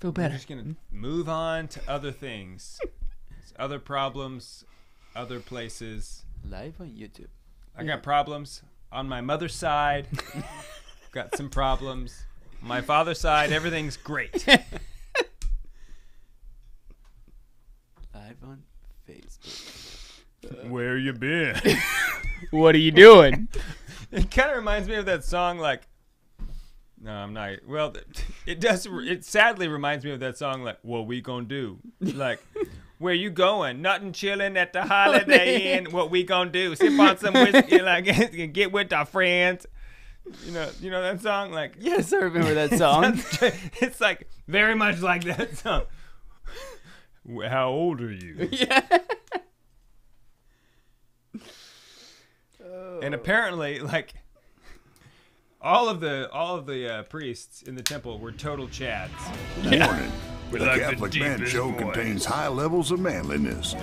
Feel We're better. just gonna move on to other things, other problems, other places. Live on YouTube. I got problems on my mother's side. got some problems. My father's side, everything's great. Live on Facebook. Where you been? What are you doing? It kind of reminds me of that song, like. No, I'm not. Well, it does. It sadly reminds me of that song, like "What we gonna do?" Like, where you going? Nothing, chilling at the oh, Holiday Inn. What we gonna do? Sip on some whiskey, like get with our friends. You know, you know that song, like yes, I remember that song. it's like very much like that song. How old are you? yeah. And apparently, like all of the all of the uh, priests in the temple were total chads. Warning. We the like the Catholic Man Show voice. contains high levels of manliness.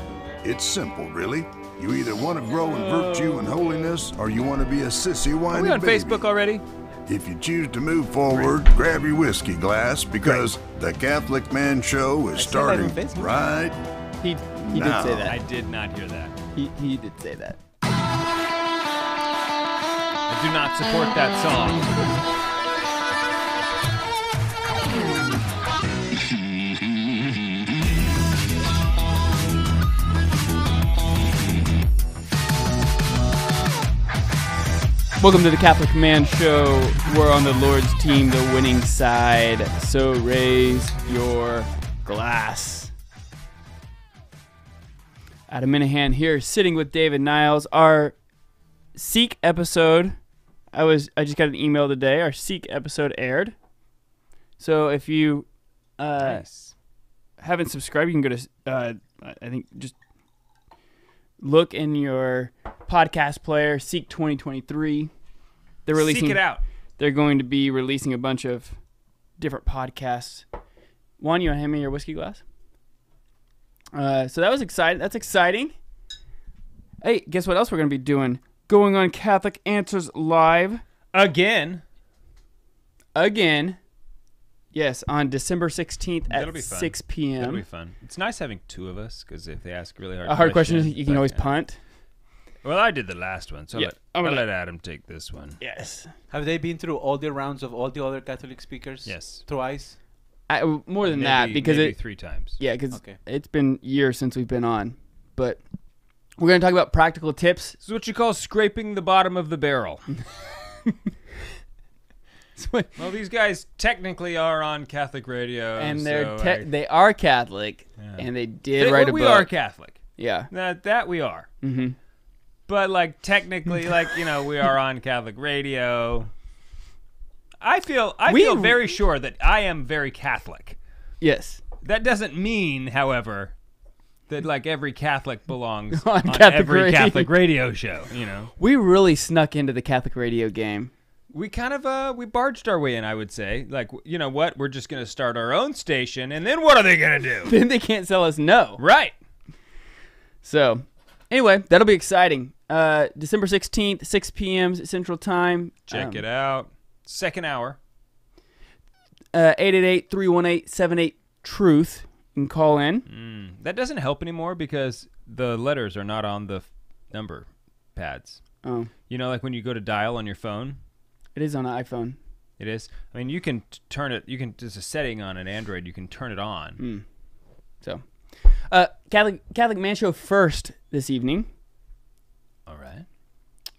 It's simple, really. You either want to grow in virtue and holiness, or you want to be a sissy Are whiny we on baby. Facebook already? If you choose to move forward, grab your whiskey glass because the Catholic Man Show is said that on starting Facebook. right. He he Now. did say that. I did not hear that. He he did say that. Do not support that song. Welcome to the Catholic Man Show. We're on the Lord's team, the winning side. So raise your glass. Adam Minihan here, sitting with David Niles. Our Seek episode. I was I just got an email today. Our Seek episode aired. So if you uh, Nice. haven't subscribed, you can go to uh, I think just look in your podcast player, Seek 2023. They're releasing Seek it out. They're going to be releasing a bunch of different podcasts. Juan, you want to hand me your whiskey glass? Uh, so that was exciting. That's exciting. Hey, guess what else we're going to be doing? Going on Catholic Answers Live Again. again. Yes, on December 16th That'll at be fun. 6 That'll p.m. be fun. It's nice having two of us because if they ask really hard, A hard question is questions, you can but, always yeah. punt. Well, I did the last one, so Yeah, let, I'm I'll gonna- let Adam take this one. Yes. Have they been through all the rounds of all the other Catholic speakers? Yes. Twice. I, more than that, because maybe it three times. Yeah, because Okay. it's been years since we've been on. But we're going to talk about practical tips. This is what you call scraping the bottom of the barrel. well, these guys technically are on Catholic radio, and they're so te- I- they are Catholic, Yeah. and they did They- write a we book. We are Catholic. Yeah. That that we are. hmm But like technically, like you know, we are on Catholic radio. I feel I We- feel very sure that I am very Catholic. Yes. That doesn't mean, however, that like every Catholic belongs On on, Catholic every radio. Catholic radio show. You know, We really snuck into the Catholic radio game. we kind of uh we barged our way in. I would say, like you know what, we're just gonna start our own station, and then what are they gonna do? Then they can't sell us no. right. So, anyway, that'll be exciting. Uh, December 16th, 6 p.m. Central Time. Check Um, it out. Second hour. Uh, 888-318-78 Truth. Can call in. Mm, that doesn't help anymore because the letters are not on the f- number pads. Oh, You know, like when you go to dial on your phone, it is on an iPhone. it is. I mean, you can t- turn it. You can. There's a setting on an Android. You can turn it on. Mm. So, uh, Catholic Catholic Man Show first this evening. All right.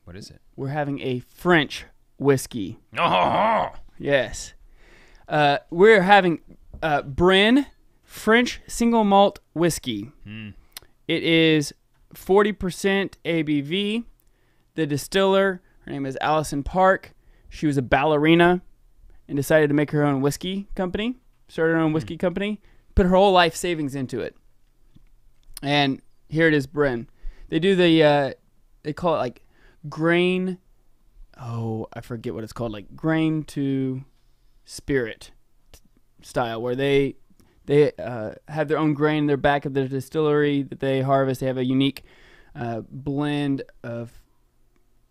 What is it? We're having a French whiskey. Oh, Yes. Uh, we're having uh, Brenne French single malt whiskey. Hmm. It is 40% ABV. The distiller, her name is Allison Parc. She was a ballerina and decided to make her own whiskey company, started her own whiskey company, put her whole life savings into it. And here it is, Brenne. They do the, uh, they call it like grain oh, I forget what it's called, like grain to spirit style, where they they uh, have their own grain in their back of their distillery that they harvest. They have a unique uh, blend of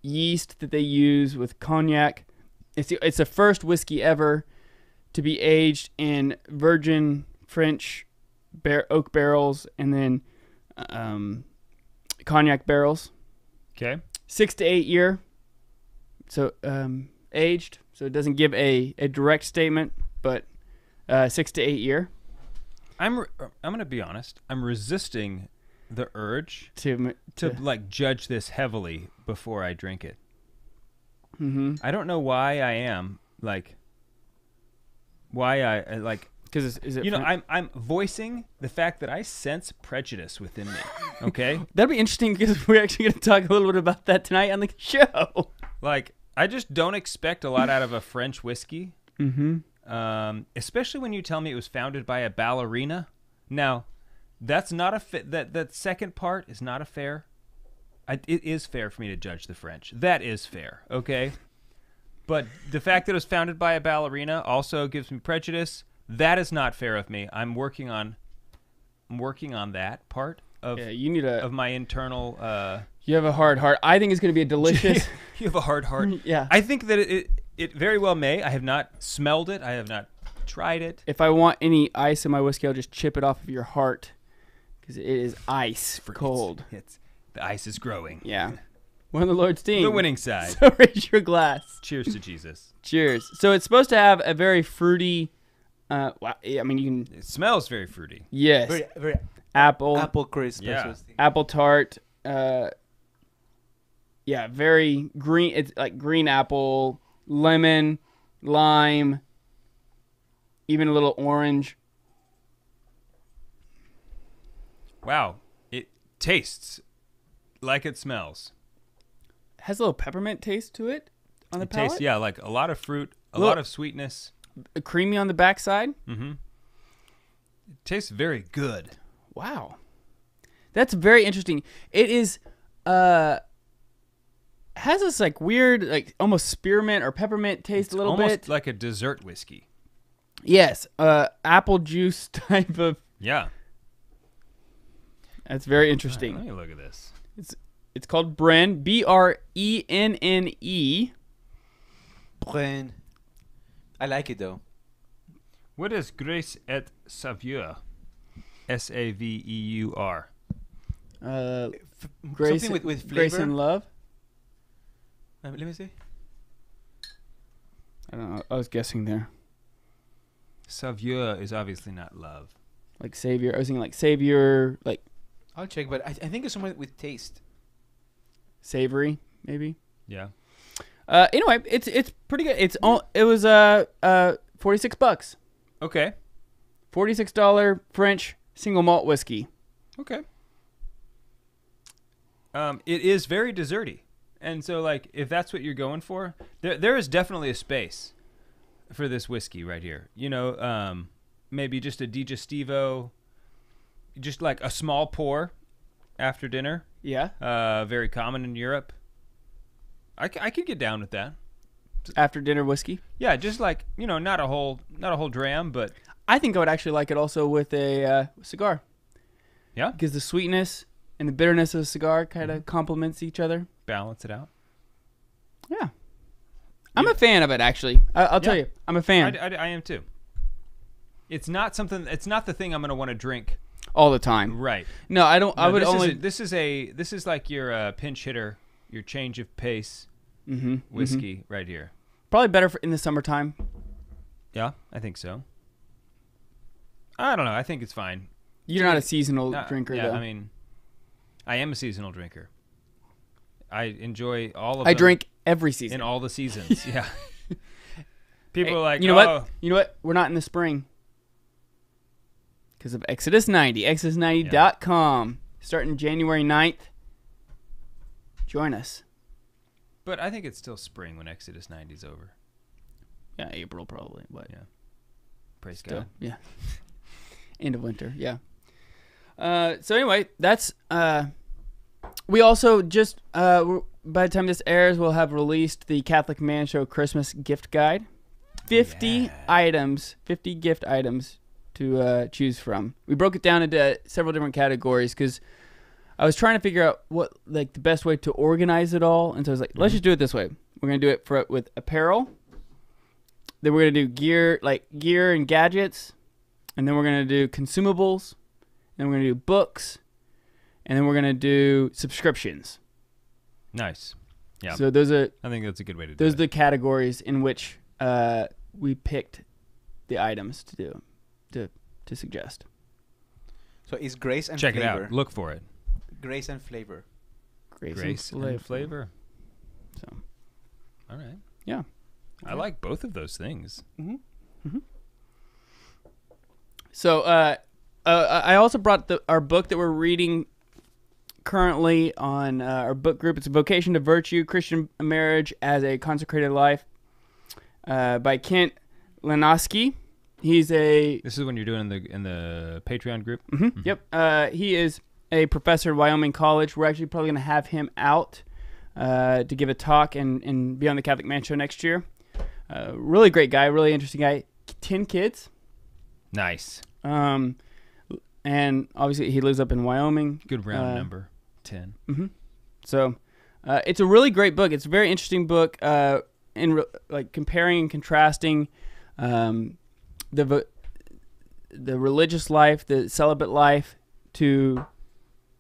yeast that they use with cognac. It's the, it's the first whiskey ever to be aged in virgin French bar- oak barrels and then um, cognac barrels. Okay. Six to eight year. So um, aged. So it doesn't give a, a direct statement, but uh, six to eight year I'm re- I'm gonna be honest. I'm resisting the urge to. m- to like judge this heavily before I drink it. Mm-hmm. I don't know why I am like why I, I like Because is it? you know I'm I'm voicing the fact that I sense prejudice within me. Okay, That'd be interesting because we're actually going to talk a little bit about that tonight on the show. like I just don't expect a lot out of a French whiskey. Mm-hmm. Um, especially when you tell me it was founded by a ballerina. Now, that's not a fa- that that second part is not a fair. I, it is fair for me to judge the French. That is fair, okay. But the fact that it was founded by a ballerina also gives me prejudice. That is not fair of me. I'm working on. I'm working on that part of Yeah, you need a. of my internal. Uh, you have a hard heart. I think it's going to be a delicious. you have a hard heart. yeah. I think that it, it it very well may. I have not smelled it. I have not tried it. if I want any ice in my whiskey, I'll just chip it off of your heart because it is ice for cold. It's the ice is growing. Yeah. One of the Lord's team. The winning side. So raise your glass. Cheers to Jesus. Cheers. So it's supposed to have a very fruity. Uh, wow, I mean, you can. It smells very fruity. Yes. Very, very apple. apple crisp. Yeah. I apple tart. Uh, yeah, very green. It's like green apple, lemon, lime, even a little orange. Wow. It tastes like it smells. Has a little peppermint taste to it on the It palate. tastes yeah, like a lot of fruit, a Look. lot of sweetness. Creamy on the backside. Mm-hmm. It tastes very good. Wow, that's very interesting. It is uh has this like weird like almost spearmint or peppermint taste It's a little almost bit. like a dessert whiskey. yes, uh apple juice type of. Yeah. That's very Let interesting. me look at this. It's it's called Bren, B R E N N E. Bren. I like it though. What is Grace et Saveur? S A V E U R. Uh, F- Grace, Something with, with Grace flavor. and Love. Uh, let me see. I don't know. I was guessing there. Saveur is obviously not love. Like Savior. I was thinking like Savior, like I'll check, but I, I think it's something with taste. savory, maybe. Yeah. Uh, anyway, it's it's pretty good. It's all, it was uh uh forty six bucks, Okay. forty six dollar French single malt whiskey. Okay. Um, it is very desserty, and so like if that's what you're going for, there there is definitely a space for this whiskey right here. You know, um, maybe just a digestivo, just like a small pour after dinner. Yeah. Uh, very common in Europe. I, c- I could get down with that. After dinner whiskey. Yeah, just like you know, not a whole not a whole dram, but I think I would actually like it also with a uh, cigar yeah, because the sweetness and the bitterness of the cigar kind of complements each other. balance it out. Yeah. I'm a fan of it actually. I, I'll tell Yeah. you, I'm a I, fan I, I am too. It's not something. It's not the thing I'm going to want to drink. all the time. Right. No, I don't. I No, would this only. Is a, this is a. This is like your uh, pinch hitter, your change of pace mm-hmm, whiskey right here. Probably better for in the summertime. Yeah, I think so. I don't know. I think it's fine. You're not a seasonal No, drinker yeah, though. I mean, I am a seasonal drinker. I enjoy all of. I drink every season. in all the seasons. yeah. People Hey, are like, you know oh, what? You know what? We're not in the spring because of Exodus 90. Exodus90.com. Starting January 9th. Join us. But I think it's still spring when Exodus 90 is over. Yeah, April probably, but Yeah. Praise still, God. yeah. End of winter, yeah. Uh, so anyway, that's uh, we also just uh, by the time this airs, we'll have released the Catholic Man Show Christmas gift guide. Fifty items, fifty gift items to uh, choose from. We broke it down into several different categories because I was trying to figure out what like the best way to organize it all, and so I was like, let's just do it this way. We're gonna do it for with apparel, then we're gonna do gear like gear and gadgets, and then we're gonna do consumables, and we're gonna do books, and then we're gonna do subscriptions. Nice. Yeah. So those are I think that's a good way to do those are the categories in which uh, we picked the items to do to to suggest. So is grace and flavor. Check it out. Look for it. Grace and flavor. Grace, Grace and and flavor. flavor. So All right. Yeah. I like both of those things. Mhm. Mhm. So, uh, uh, I also brought the, our book that we're reading currently on uh, our book group. It's Vocation to Virtue: Christian Marriage as a Consecrated Life uh, by Kent Lasnoski. He's a This is when you're doing in the in the Patreon group. Mhm, Yep. Uh, he is a professor at Wyoming College. We're actually probably going to have him out uh, to give a talk and, and be on the Catholic Man Show next year. Uh, really great guy, really interesting guy. Ten kids. Nice. Um, and obviously he lives up in Wyoming. Good round Uh, number. Ten. hmm So uh, it's a really great book. It's a very interesting book uh, in re- like comparing and contrasting um, the vo- the religious life, the celibate life, to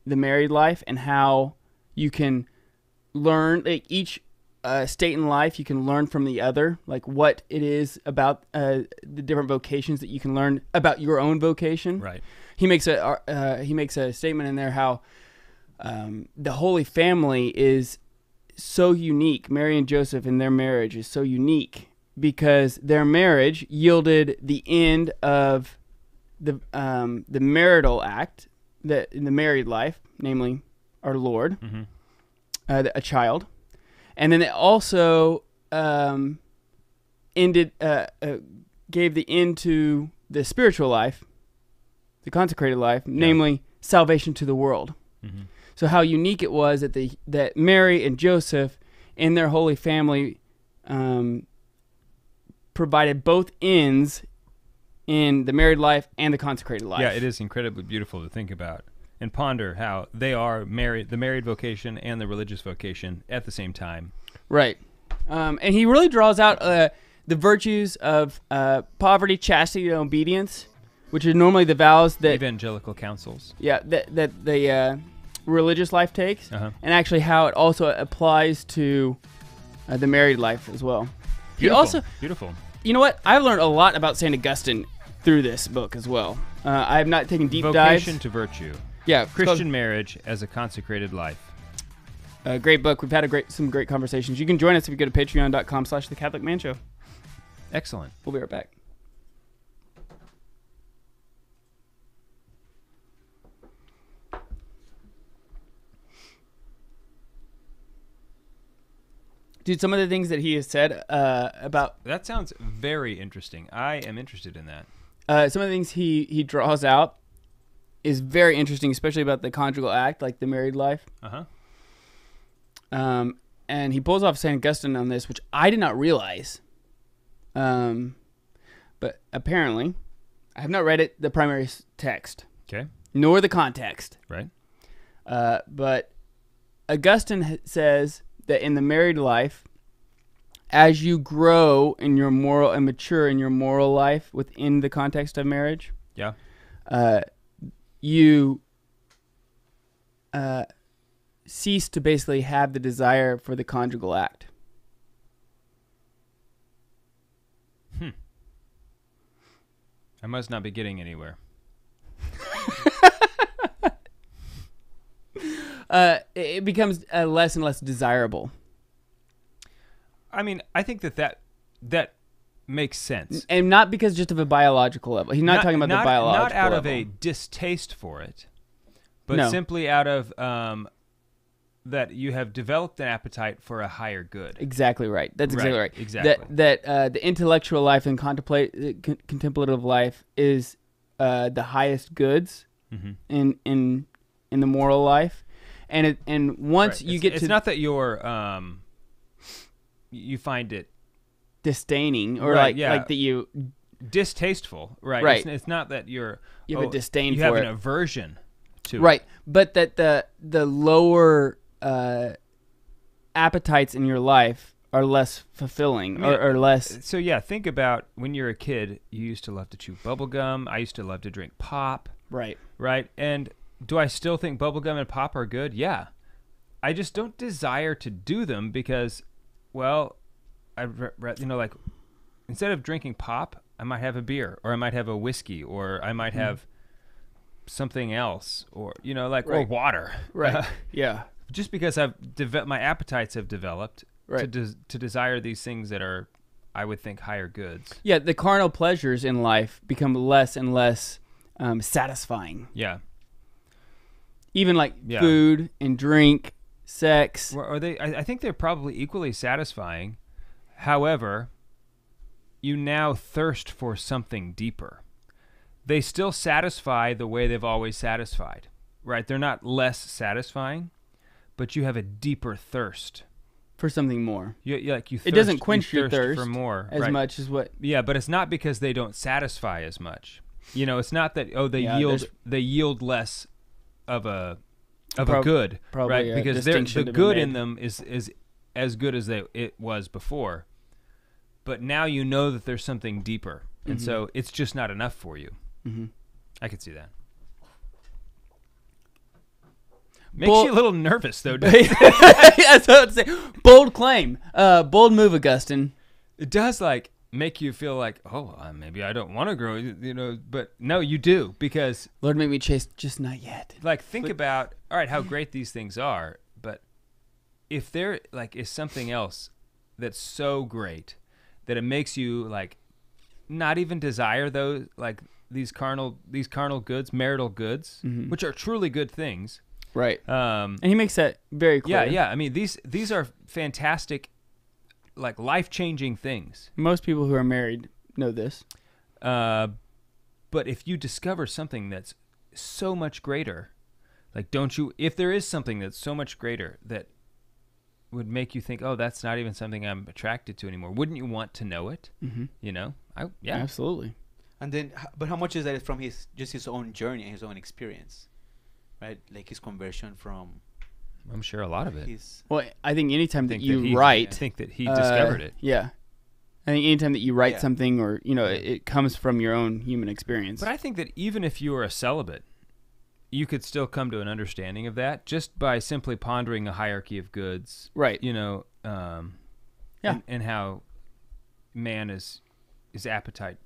the married life, and how you can learn like each uh, state in life you can learn from the other, like what it is about uh, the different vocations that you can learn about your own vocation Right. He makes a uh, he makes a statement in there how um, the Holy Family is so unique. Mary and Joseph and their marriage is so unique because their marriage yielded the end of the um, the marital act that in the married life, namely our Lord, Mm-hmm. uh, a child, and then it also um, ended uh, uh, gave the end to the spiritual life, the consecrated life, namely salvation to the world. Mm-hmm. So how unique it was that the that Mary and Joseph and their holy family um, provided both ends in the married life and the consecrated life. Yeah, it is incredibly beautiful to think about and ponder how they are married, the married vocation and the religious vocation at the same time. Right. Um, and he really draws out uh, the virtues of uh, poverty, chastity, and obedience, which are normally the vows that Evangelical counsels. yeah that that the uh, religious life takes, Uh-huh. and actually how it also applies to uh, the married life as well. Beautiful. also, beautiful. you know what? I've learned a lot about Saint Augustine through this book as well. Uh, I have not taken deep Vocation dives. to virtue. Yeah, Christian marriage as a consecrated life. A great book. We've had a great some great conversations. You can join us if you go to patreon.com/slash the Catholic Man Show. Excellent. We'll be right back. Dude, some of the things that he has said uh, about That sounds very interesting. I am interested in that. uh, some of the things he, he draws out is very interesting, especially about the conjugal act, like the married life. Uh huh. Um, and he pulls off St. Augustine on this, which I did not realize. Um, but apparently, I have not read it, the primary text, Okay. nor the context. Right. Uh, but Augustine says that in the married life, as you grow in your moral and mature in your moral life within the context of marriage, Yeah. uh, you uh, cease to basically have the desire for the conjugal act. Hmm. I must not be getting anywhere. Uh, it, becomes uh, less and less desirable, I mean, I think that that that makes sense. and not because just of a biological level. He's not, talking about not, the biological Not out of a distaste for it, but No. simply out of um, that you have developed an appetite for a higher good. Exactly right. That's exactly Right, right. exactly. That that uh, the intellectual life and contemplate uh, con- contemplative life is uh, the highest goods Mm-hmm. in in in the moral life, and it and once you it's, get it's to it's not that you're um, you find it disdaining or Right, like yeah. like that you distasteful, right? Right. It's, it's not that you're You have a oh, disdain You for have it. an aversion to right, but that the the lower uh, appetites in your life are less fulfilling or, or less. So yeah, think about when you're a kid. You used to love to chew bubble gum. I used to love to drink pop. Right. Right. And do I still think bubble gum and pop are good? Yeah. I just don't desire to do them because, well, I you know like instead of drinking pop, I might have a beer or I might have a whiskey or I might Mhm. have something else or you know like or water. Right. Uh, yeah. just because I've deve- my appetites have developed to Right. des- to desire these things that are I would think higher goods. Yeah. The carnal pleasures in life become less and less um, satisfying. Yeah. Even like Yeah. food and drink, sex. Or are they? I, I think they're probably equally satisfying. However, you now thirst for something deeper. They still satisfy the way they've always satisfied, right? They're not less satisfying, but you have a deeper thirst. for something more You, you like you. It doesn't thirst- you quench your thirst for more as right. much as what Yeah, but it's not because they don't satisfy as much. You know, it's not that oh they Yeah, yield there's- they yield less of a of a good, probably right? Because the to be good in them is is as good as they it was before. But now you know that there's something deeper, and Mhm. so it's just not enough for you. hmm I could see that. Makes Bull- you a little nervous though. doesn't it? That's what I would say. Bold claim. Uh, bold move, Augustine. it does like make you feel like oh uh, maybe I don't want to grow, you know. But no, you do because Lord, make me chase, just not yet. like think But- about all right how great these things are but if there like is something else that's so great that it makes you like not even desire those like these carnal these carnal goods marital goods Mhm. which are truly good things Right. um And he makes that very clear. yeah yeah i mean these these are fantastic like life-changing things Most people who are married know this. Uh, but if you discover something that's so much greater, like don't you? If there is something that's so much greater that would make you think, oh, that's not even something I'm attracted to anymore, wouldn't you want to know it? Mm-hmm. You know, I yeah. Absolutely. And then, but how much is that from his just his own journey and his own experience, right? Like his conversion from I'm sure a lot of it. his. Well, I think anytime I that think you he, write, I think that he uh, discovered it. Yeah. I think anytime that you write Yeah. something or, you know, it, it comes from your own human experience. But I think that even if you were a celibate, you could still come to an understanding of that just by simply pondering a hierarchy of goods right. you know, um, Yeah. and, and how man is his appetite,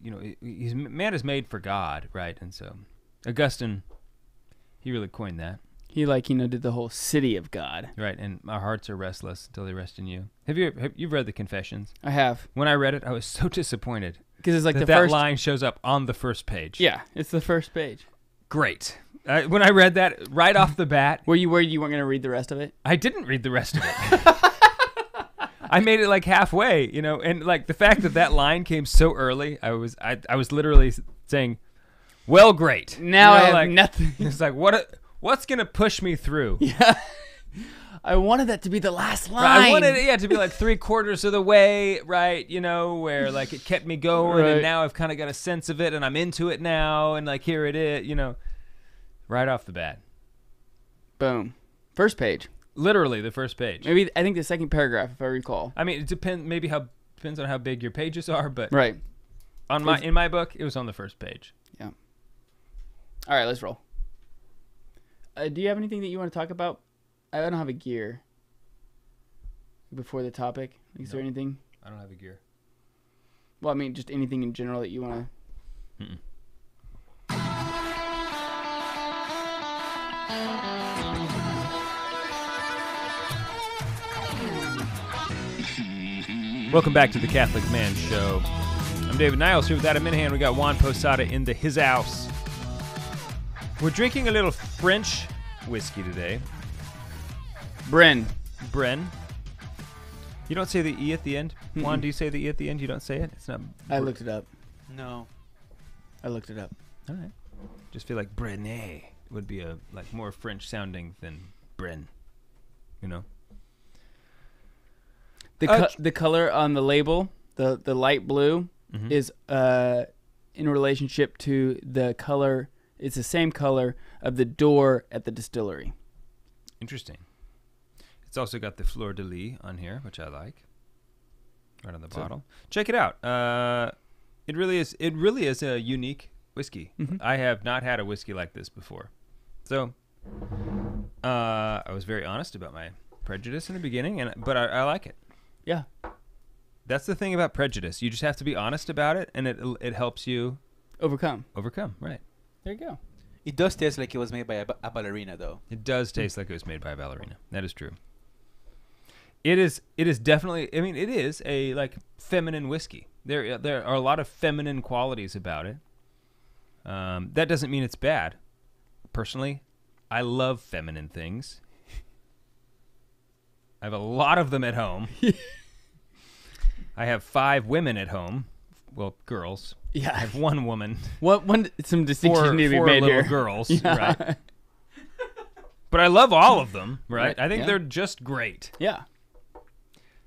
you know, he- he's man is made for God, right? And so Augustine, he really coined that, He, like, you know, did the whole city of God. right? And our hearts are restless until they rest in you. Have you have you've read the Confessions? I have. When I read it, I was so disappointed Because it's like that the that first. line shows up on the first page. Yeah, it's the first page. great. Uh, when I read that right off the bat, Were you worried you weren't going to read the rest of it? I didn't read the rest of it. I made it like halfway, you know, and like the fact that that line came so early, I was I, I was literally saying, "Well, great." Now You I have like, nothing. It's like what a, what's gonna push me through? yeah. I wanted that to be the last line. I wanted it, yeah, to be like three quarters of the way, right? You know, where like it kept me going, Right. and now I've kind of got a sense of it, and I'm into it now, and like here it is, you know, right off the bat, Boom. First page. literally the first page. Maybe I think the second paragraph, if I recall. I mean, it depends. Maybe how depends on how big your pages are, but Right. on my in my book, it was on the first page. Yeah. All right, let's roll. Uh, do you have anything that you want to talk about? I don't have a gear. Before the topic, is there anything? I don't have a gear. Well, I mean, just anything in general that you want to. Welcome back to the Catholic Man Show. I'm David Niles here with Adam Minihan. We got Juan Posada in the his house. We're drinking a little French whiskey today. Bren. Bren. You don't say the E at the end? Juan, Mm-mm. do you say the E at the end? You don't say it? It's not. I looked it up. No. I looked it up. All right. Just feel like Brené would be a like more French sounding than Bren. You know. The Uh, co- the color on the label, the the light blue, Mhm. is uh in relationship to the color. It's the same color of the door at the distillery. interesting. It's also got the fleur de lis on here, which I like. right on the So- bottle. Check it out. Uh, it really is. It really is a unique whiskey. Mhm. I have not had a whiskey like this before, so uh, I was very honest about my prejudice in the beginning, and but I, I like it. Yeah. That's the thing about prejudice. You just have to be honest about it, and it it helps you Overcome. overcome. Right. There you go. It does taste like it was made by a, ba- a ballerina, though. It does taste like it was made by a ballerina. That is true. It is. It is definitely. I mean, it is a like feminine whiskey. There, there are a lot of feminine qualities about it. Um, that doesn't mean it's bad. Personally, I love feminine things. I have a lot of them at home. I have five women at home. Well, girls. I have one woman. What one? Some distinctions Four, need to be made little here. girls. Yeah. Right. But I love all of them, right? Right, I think yeah. they're just great. Yeah.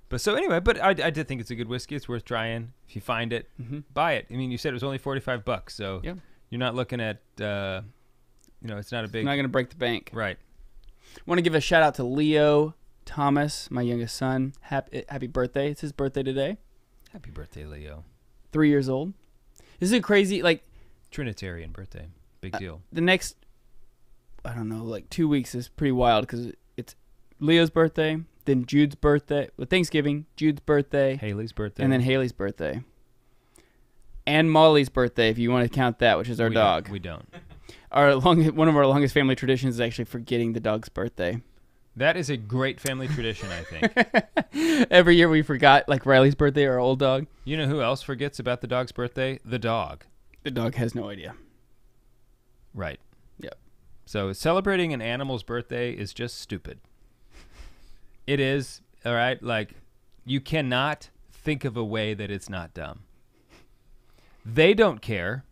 But so anyway, but I, I did think it's a good whiskey. It's worth trying. If you find it, Mhm. buy it. I mean, you said it was only forty five bucks, so Yeah. you're not looking at, uh, you know, it's not a big not gonna break the bank. right. Want to give a shout out to Leo Thomas, my youngest son. Happy happy birthday! It's his birthday today. Happy birthday, Leo! Three years old. This is a crazy like Trinitarian birthday, big Uh, deal. the next. I don't know, like two weeks is pretty wild because it's Leo's birthday, then Jude's birthday, with Thanksgiving, Jude's birthday, Haley's birthday, and then Haley's birthday, and Molly's birthday, if you want to count that, which is our We don't- dog. We don't. Our long, one of our longest family traditions is actually forgetting the dog's birthday. That is a great family tradition, I think. Every year we forgot like Riley's birthday, or our old dog. You know who else forgets about the dog's birthday? The dog. The dog has no idea. Right. Yep. So celebrating an animal's birthday is just stupid. It is, all right? Like you cannot think of a way that it's not dumb. They don't care.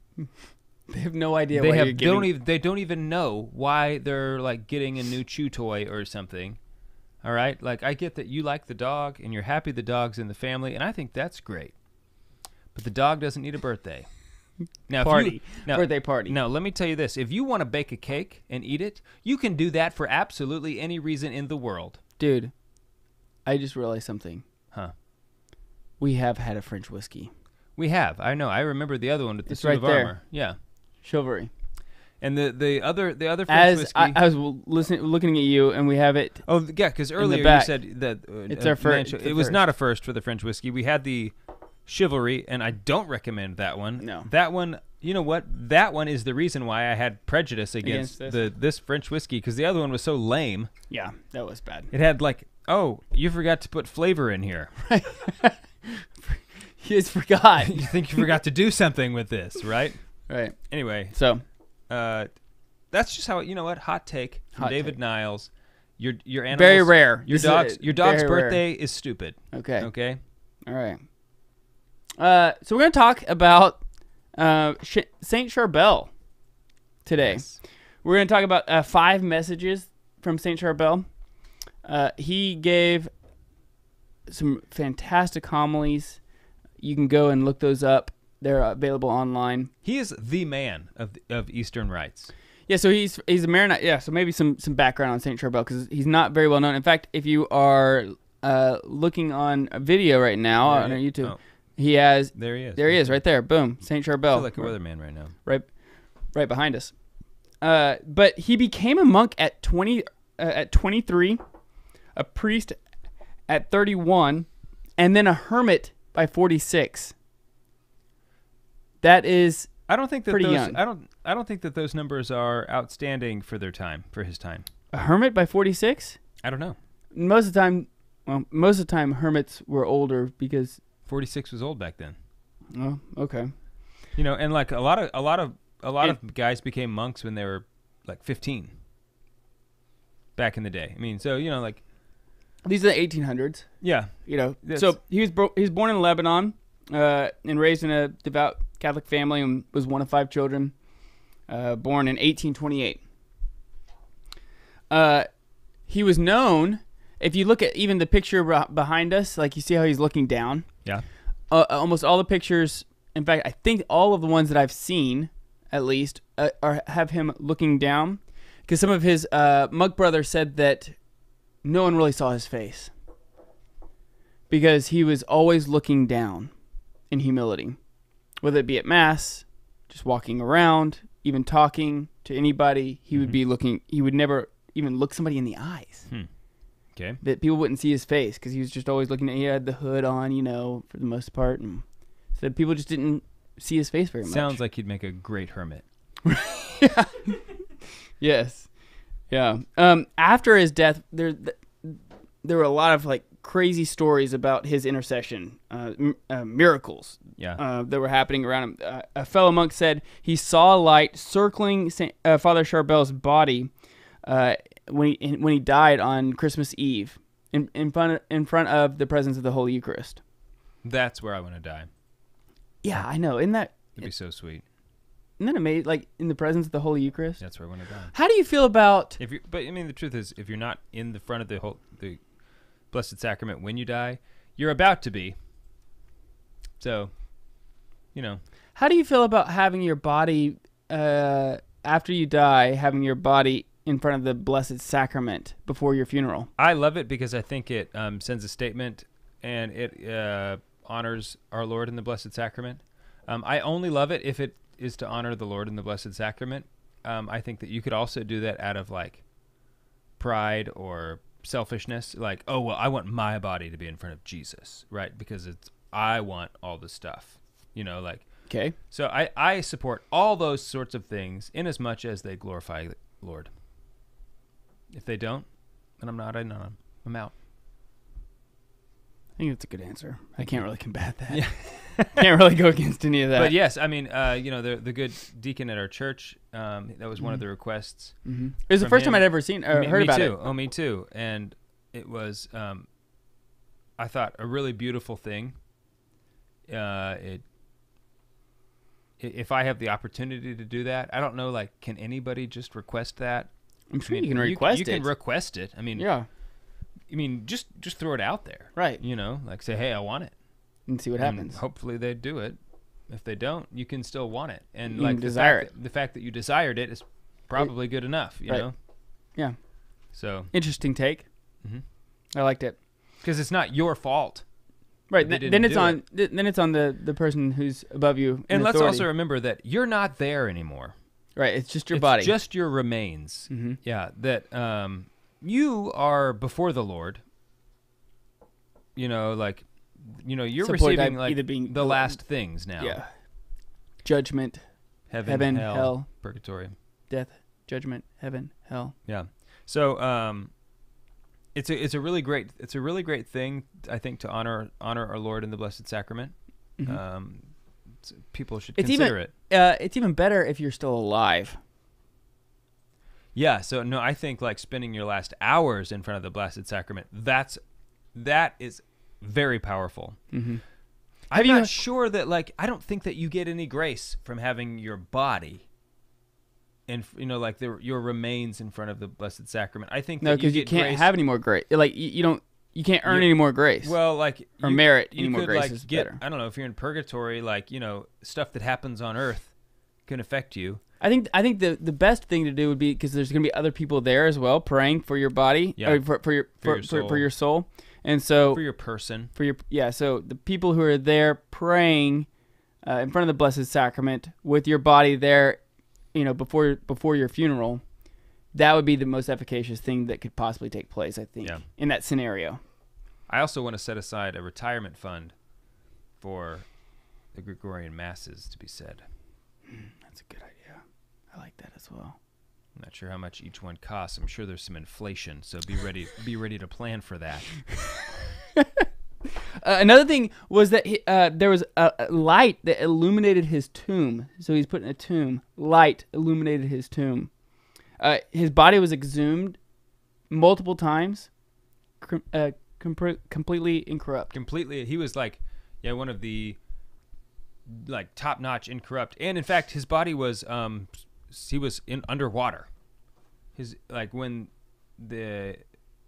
They have no idea they why have giving. don't even they don't even know why they're like getting a new chew toy or something. All right? Like I get that you like the dog and you're happy the dog's in the family and I think that's great. But the dog doesn't need a birthday. Now, if you- party, now, birthday party. Now let me tell you this. If you want to bake a cake and eat it, you can do that for absolutely any reason in the world. dude. I just realized something. Huh. We have had a French whiskey, We have. I know. I remember the other one with the It's suit right of there. armor. Yeah. Chivalry. And the the other the other French As whiskey. I, I was listening, looking at you, and we have it. oh yeah, because earlier you back. said that uh, It's uh, our fir- Mancho- it's the it was first. not a first for the French whiskey. We had the chivalry, and I don't recommend that one. No. That one. You know what? That one is the reason why I had prejudice against, Against the this French whiskey because the other one was so lame. Yeah, that was bad. It had like, oh, you forgot to put flavor in here. You just forgot. you think you forgot to do something with this, right? right. Anyway, So uh, that's just how you know what. Hot take from Hot David take. Niles. Your your animals, very rare. Your This is dog's your dog's very rare. birthday is stupid. Okay. Okay. All right. Uh, so we're gonna talk about uh, Sh- Saint Charbel today. Yes. We're going to talk about uh, five messages from Saint Charbel. Uh, he gave some fantastic homilies. You can go and look those up. They're available online. He is the man of of Eastern rites. Yeah, so he's he's a Maronite. Yeah, so maybe some some background on Saint Charbel because he's not very well known. In fact, if you are uh, looking on a video right now There on he- YouTube, oh, he has there he is. there he is right there. Boom, Saint I Charbel. feel like a weatherman right now. right right behind us. Uh, but he became a monk at 20 uh, at 23, a priest at 31, and then a hermit by 46. That is I don't think that Pretty those. young. I don't. I don't think that those numbers are outstanding for their time for his time. a hermit by 46. I don't know. Most of the time, well, most of the time hermits were older because Forty six was old back then. oh, okay. You know, and like a lot of a lot of a lot And- of guys became monks when they were like fifteen. Back in the day, I mean, so you know, like These are the 1800s. yeah, you know. So he was bro- he was born in Lebanon, uh, and raised in a devout Catholic family, and was one of five children. Uh, born in 1828. Uh, he was known. If you look at even the picture behind us, like you see how he's looking down. yeah. Uh, almost all the pictures, in fact, I think all of the ones that I've seen, at least, uh, are have him looking down. Because some of his uh, Mug brothers said that no one really saw his face. because he was always looking down in humility, whether it be at mass, just walking around, even talking to anybody. He would Mhm. be looking. He would never even look somebody in the eyes. Okay. That people wouldn't see his face because he was just always looking at. He had the hood on, you know, for the most part, and so that people just didn't see his face very much. Sounds like he'd make a great hermit. Yes. Yeah. Um, after his death, there there were a lot of like crazy stories about his intercession, uh, m- uh, miracles Yeah. uh, that were happening around him. Uh, a fellow monk said he saw a light circling Saint, uh, Father Charbel's body uh, when he when he died on Christmas Eve in in front of, in front of the presence of the Holy Eucharist. That's where I want to die. Yeah, I know. Isn't that It'd be so sweet. isn't that amazing? Like in the presence of the Holy Eucharist. That's where I want to die. How do you feel about? If you, but I mean, the truth is, if you're not in the front of the whole the Blessed Sacrament when you die, you're about to be. So, you know, How do you feel about having your body uh, after you die, having your body in front of the Blessed Sacrament before your funeral? I love it because I think it um, sends a statement and it uh, honors our Lord in the Blessed Sacrament. Um, I only love it if it is to honor the Lord in the Blessed Sacrament. Um, I think that you could also do that out of like pride or selfishness, like, oh well, I want my body to be in front of Jesus, right? Because it's I want all the stuff, you know, like. Okay. So I, I support all those sorts of things in as much as they glorify the Lord. If they don't, then I'm not in on 'em. I'm out. I think that's a good answer. I can't really combat that. can't really go against any of that. But yes, I mean, uh, you know, the the good deacon at our church, um, that was one of the requests. hmm it was the first time I'd ever seen or me, heard me about too. it. Oh, me too. And it was, um, I thought, a really beautiful thing. Uh, it. If I have the opportunity to do that, I don't know. Like, can anybody just request that? I'm I sure mean, you can request You it. can request it. I mean, yeah. I mean, just just throw it out there. Right. You know, like say, hey, I want it. And see what and happens. hopefully they do it. If they don't, you can still want it. And You like can the desire fact that, the fact that you desired it is probably good enough. You Right. know. Yeah. So, Interesting take. Mhm. I liked it. because it's not your fault. Right. Th- then it's on. th- then it's on the the person who's above you. And let's authority. also remember that you're not there anymore. Right. It's just your it's body. just your remains. hmm Yeah, that um, you are before the Lord. You know, like, you know, you're point receiving like either being- the last things now. Yeah. Judgment, heaven, heaven, hell, hell, purgatory. death, judgment, heaven, hell. Yeah. So um, it's a it's a really great it's a really great thing I think to honor honor our Lord in the Blessed Sacrament. Mhm. Um, people should It's even- consider it. Uh, it's even better if you're still alive. Yeah. So no, I think like spending your last hours in front of the Blessed Sacrament. That's that is very powerful. Mm-hmm. I'm you- not sure that like I don't think that you get any grace from having your body. And you know, like the, your remains in front of the Blessed Sacrament. I think No, that because you, get can't grace- have any more grace. Like you, you don't, you can't earn You- any more grace. Well, like Or you- merit you any more could, grace like, is get, better. I don't know if you're in purgatory, like you know, stuff that happens on Earth can affect you. I think I think the the best thing to do would be because there's gonna be other people there as well praying for your body, Yeah. or for for your For for, your for, for your soul, and so for your person. for your yeah so the people who are there praying uh, in front of the blessed sacrament with your body there you know before before your funeral that would be the most efficacious thing that could possibly take place i think Yeah. in that scenario I also want to set aside a retirement fund for the Gregorian masses to be said. that's a good idea i like that as well not sure how much each one costs. I'm sure there's some inflation, so be ready be ready to plan for that. uh, another thing was that he, uh, there was a, a light that illuminated his tomb. So he's put in a tomb. Light illuminated his tomb. Uh, his body was exhumed multiple times, com- uh, compr- completely incorrupt. Completely, he was like, yeah, one of the like top-notch incorrupt, and in fact, his body was um he was in underwater. His like when the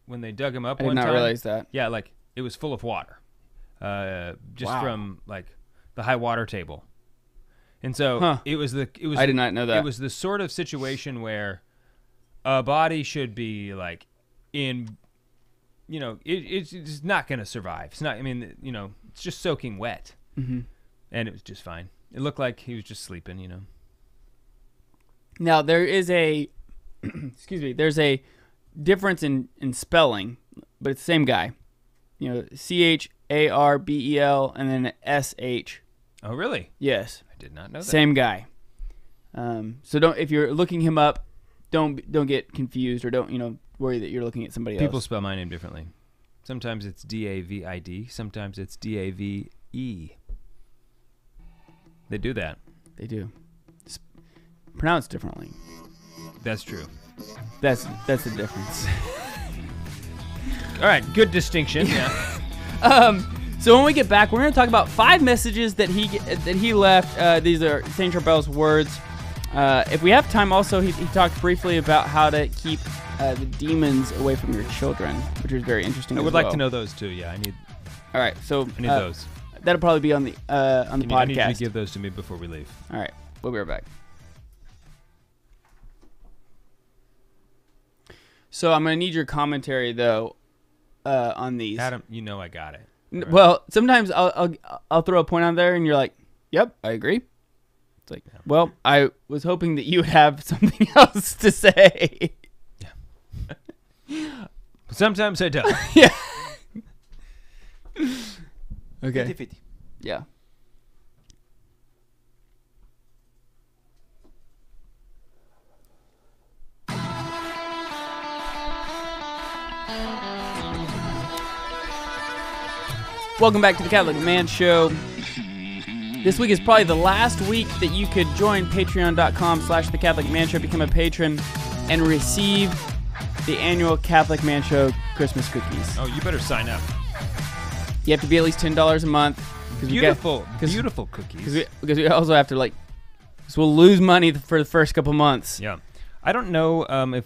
when they dug him up I did one not time, realize that. Yeah, like it was full of water, uh, just Wow. from like the high water table. And so Huh. it was the it was I did not know that. it was the sort of situation where a body should be like in you know, it, it's, it's not going to survive. It's not. I mean, you know, it's just soaking wet, Mm-hmm. and it was just fine. It looked like he was just sleeping. You know. Now there is a, excuse me, there's a difference in in spelling, but it's the same guy. You know, C H A R B E L and then S H. Oh, really? Yes, I did not know that. same guy. Um, so don't if you're looking him up, don't don't get confused or don't you know worry that you're looking at somebody People else. People spell my name differently. Sometimes it's D A V I D. Sometimes it's D A V E. They do that. They do. It's pronounced differently. That's true. That's that's the difference. All right, good distinction. Yeah. Um, so when we get back, we're going to talk about five messages that he that he left. Uh, these are Saint Charbel's words. Uh, if we have time, also he, he talked briefly about how to keep uh, the demons away from your children, which is very interesting. I would like to know those too. Yeah, I need. All right, so I need uh, those. That'll probably be on the uh, on the I need, I need you to give those to me before we leave. All right, we'll be right back. So I'm gonna need your commentary though uh, on these. Adam, you know I got it. Right. Well, sometimes I'll, I'll I'll throw a point on there, and you're like, "Yep, I agree." It's like, well, I was hoping that you would have something else to say. Yeah. Sometimes I don't. yeah. okay. 50-50. Yeah. Welcome back to the Catholic Man Show. This week is probably the last week that you could join patreon.com slash the Catholic Man Show, become a patron, and receive the annual Catholic Man Show Christmas cookies. Oh, you better sign up. You have to be at least $10 a month. 'cause we got- beautiful cookies. because we, because we also have to like, because we'll lose money for the first couple months. yeah, I don't know um, if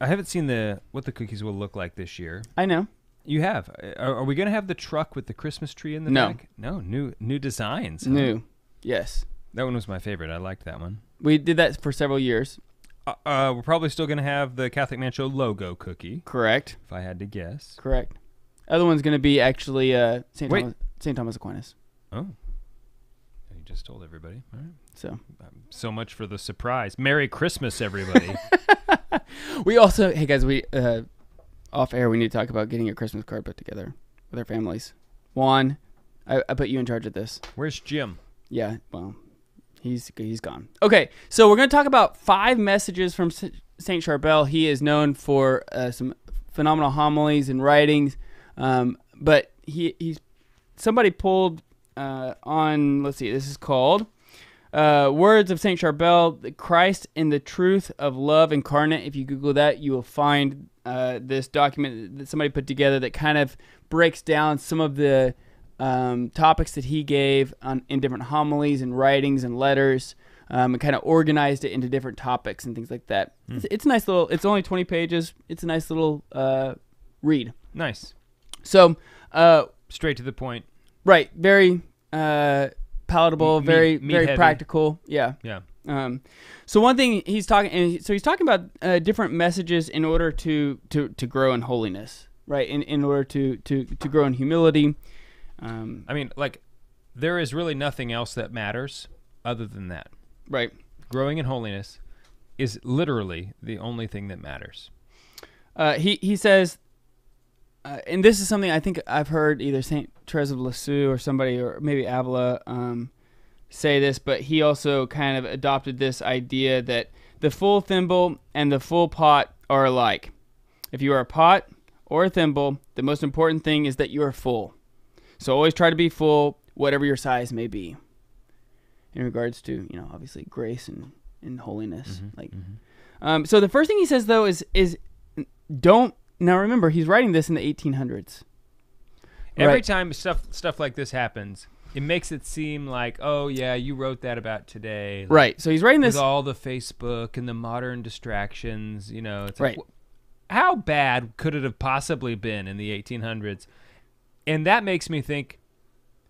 I haven't seen the what the cookies will look like this year. I know. You have. Uh, Are, are we gonna have the truck with the Christmas tree in the No. back? No, new new designs. huh? New. Yes. That one was my favorite. I liked that one. We did that for several years. Uh, uh, we're probably still gonna have the Catholic Man Show logo cookie, Correct. if I had to guess. Correct. Other one's gonna be actually uh, St. Wait. Thomas, St. Thomas Aquinas. Oh, you just told everybody. All right. So Um, so much for the surprise. Merry Christmas, everybody. we also, hey guys, we uh, off air we need to talk about getting a Christmas card put together with our families. Juan, I, I put you in charge of this. Where's Jim? Yeah, well, he's he's gone. Okay, so we're going to talk about five messages from Saint Charbel. He is known for uh, some phenomenal homilies and writings, um, but he he's somebody pulled uh, on. Let's see, this is called. Uh, words of Saint Charbel, the Christ in the truth of love incarnate. If you Google that, you will find uh, this document that somebody put together that kind of breaks down some of the um, topics that he gave on, in different homilies and writings and letters, um, and kind of organized it into different topics and things like that. It's, it's a nice little. It's only twenty pages. It's a nice little uh, read. Nice. So, uh, Straight to the point. right, very uh, palatable, meat- very meat very heavy. practical. Yeah. Yeah. Um, so one thing he's talking, and so he's talking about uh, different messages in order to to to grow in holiness, right? In in order to to to grow in humility. Um, I mean, like, there is really nothing else that matters other than that. right. Growing in holiness is literally the only thing that matters. Uh, he he says, uh, and this is something I think I've heard either Saint Therese of Lisieux or somebody or maybe Avila um, say this, but he also kind of adopted this idea that the full thimble and the full pot are alike. If you are a pot or a thimble, the most important thing is that you are full. So always try to be full, whatever your size may be. In regards to you know obviously grace and, and holiness, like. Um, so the first thing he says though is is don't now remember he's writing this in the 1800s. Every Right. time stuff stuff like this happens, it makes it seem like, oh yeah, you wrote that about today. Like, Right. So he's writing With this. all the Facebook and the modern distractions, you know, it's like, Right. wh- how bad could it have possibly been in the 1800s? And that makes me think,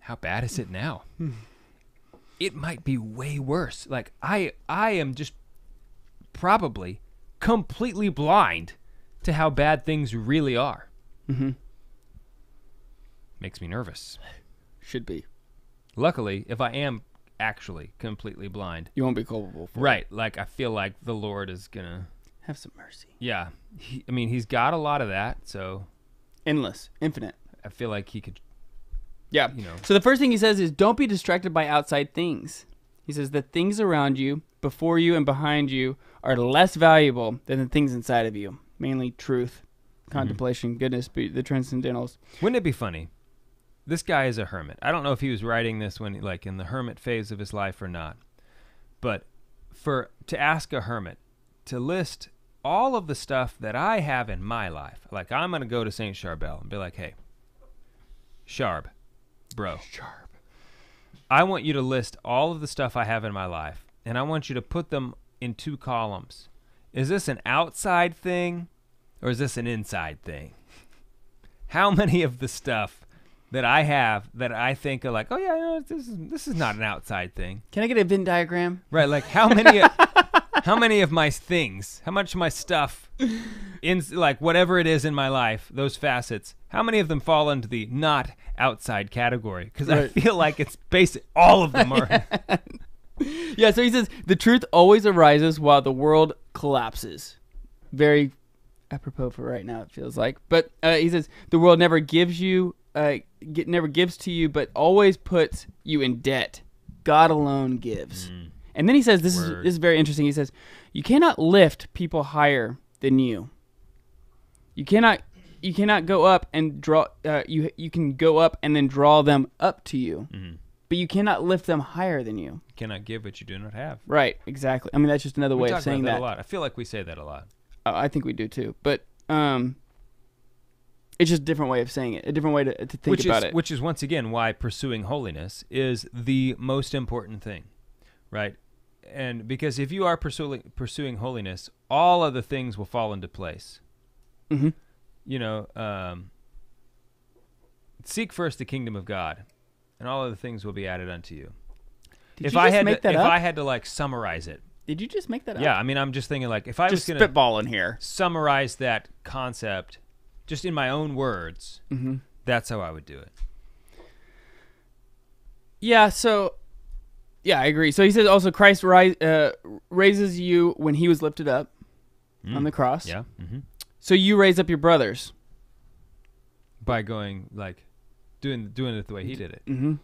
how bad is it now? it might be way worse. Like I, I am just probably completely blind to how bad things really are. Mm-hmm. Makes me nervous. Should be. Luckily, if I am actually completely blind, You won't be culpable for it. right, like I feel like the Lord is gonna. Have some mercy. Yeah, he, I mean, he's got a lot of that, so Endless, infinite. I feel like he could, Yeah. you know. So the first thing he says is don't be distracted by outside things. He says the things around you, before you and behind you are less valuable than the things inside of you, mainly truth, mm-hmm. contemplation, goodness, be- the transcendentals. Wouldn't it be funny? This guy is a hermit. I don't know if he was writing this when, like, in the hermit phase of his life or not. But for to ask a hermit to list all of the stuff that I have in my life, like I'm gonna go to Saint Charbel and be like, "Hey, Sharb, bro, Sharp. I want you to list all of the stuff I have in my life, and I want you to put them in two columns. Is this an outside thing, or is this an inside thing? How many of the stuff that I have that I think are like, oh yeah, no, this is this is not an outside thing, Can I get a Venn diagram? right? Like how many, of, how many of my things, how much of my stuff, in like whatever it is in my life, those facets, how many of them fall into the not outside category? Because I feel like it's basic. All of them are. Yeah, so he says the truth always arises while the world collapses. Very apropos for right now, it feels like. But uh, he says the world never gives you, uh, get, never gives to you, but always puts you in debt. God alone gives. And then he says this is this is very interesting. He says you cannot lift people higher than you. You cannot you cannot go up and draw. Uh, you you can go up and then draw them up to you, Mhm. But you cannot lift them higher than you. Cannot give what you do not have. Right, exactly. I mean, that's just another We way of saying about that, that. a lot. I feel like we say that a lot. Uh, I think we do too, but um, it's just a different way of saying it, a different way to, to think which about is it. which is once again why pursuing holiness is the most important thing, right? And because if you are pursuing pursuing holiness, all other things will fall into place. Mhm. You know, um, seek first the kingdom of God, and all other things will be added unto you. Did if you I just had make to, that if up? I had to like summarize it, Did you just make that up? yeah, I mean, I'm just thinking like if I just was gonna spitballing here. summarize that concept, just in my own words, hmm that's how I would do it. Yeah. So, yeah, I agree. So he says also Christ rise, uh, raises you when he was lifted up on Mm. the cross. Yeah. hmm So you raise up your brothers. by going like doing doing it the way he did it. Mm-hmm.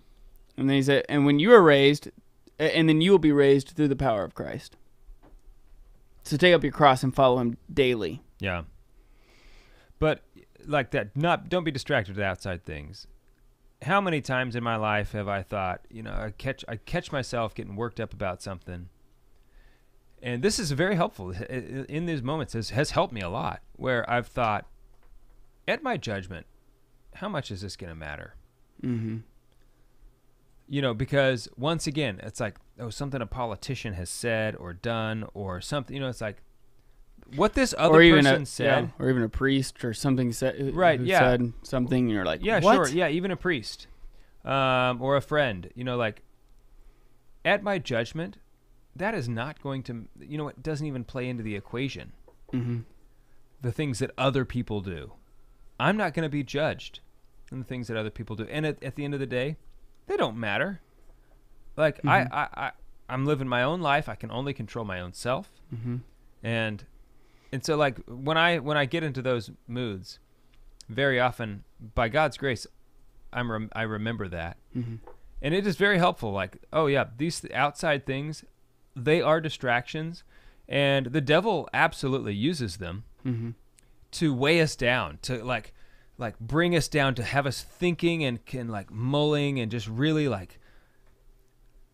And then he said, and when you are raised, and then you will be raised through the power of Christ. So take up your cross and follow him daily. Yeah. But like that, not don't be distracted with outside things. How many times in my life have I thought, you know, I catch I catch myself getting worked up about something. And this is very helpful in these moments has has helped me a lot where I've thought at my judgment, how much is this going to matter? Mm-hmm. you know because once again it's like oh something a politician has said or done or something you know it's like what this other person a said yeah, or even a priest or something said Right, who yeah. said something and you're like yeah what? sure yeah even a priest um, or a friend you know like at my judgment that is not going to you know it doesn't even play into the equation mm-hmm. the things that other people do i'm not going to be judged in the things that other people do. And at, at the end of the day they don't matter. Like I, I i i'm living my own life. I can only control my own self. Mm-hmm. and and so like when i when i get into those moods very often by god's grace i'm rem- i remember that. Mm-hmm. and it is very helpful. Like oh yeah these outside things they are distractions. And the devil absolutely uses them Mm-hmm. to weigh us down to like like bring us down to have us thinking and can like mulling and just really like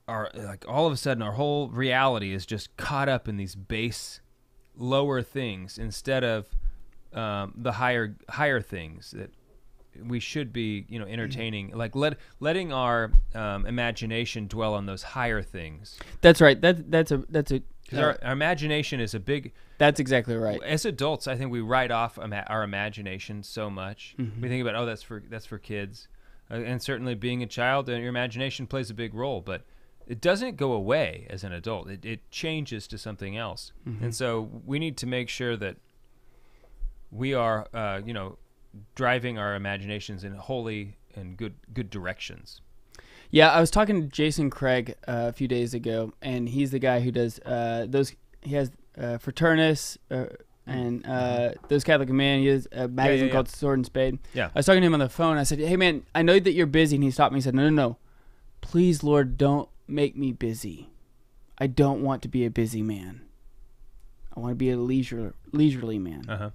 our like all of a sudden our whole reality is just caught up in these base lower things instead of um, the higher higher things that we should be you know entertaining. Like let letting our um, imagination dwell on those higher things. That's right. That that's a that's a because uh, our, our imagination is a big that's exactly right. as adults, I think we write off our imagination so much. Mhm. We think about, oh, that's for that's for kids, uh, and certainly being a child, uh, your imagination plays a big role. But it doesn't go away as an adult. It it changes to something else, Mm-hmm. and so we need to make sure that we are, uh, you know, driving our imaginations in holy and good good directions. Yeah, I was talking to Jason Craig uh, a few days ago, and he's the guy who does uh, those. He has uh, Fraternus uh, and uh, those Catholic men. He has a magazine yeah. called Sword and Spade. Yeah. I was talking to him on the phone. I said, "Hey, man, I know that you're busy." And he stopped me. He said, "No, no, no. Please, Lord, don't make me busy. I don't want to be a busy man. I want to be a leisure, leisurely man. Uh huh.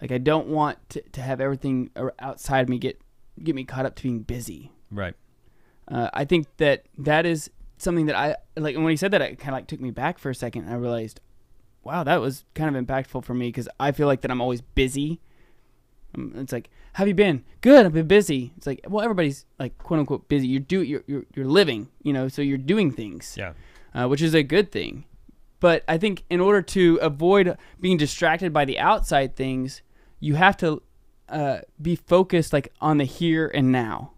Like I don't want to, to have everything outside me get get me caught up to being busy." Right. Uh, I think that that is something that I like. And when he said that, it kind of like took me back for a second. And I realized, wow, that was kind of impactful for me because I feel like that I'm always busy. Um, it's like, have you been? Good. I've been busy. It's like, well, everybody's like quote unquote busy. You do you're you're, you're living, you know, so you're doing things, Yeah. uh, which is a good thing. But I think in order to avoid being distracted by the outside things, you have to uh, be focused like on the here and now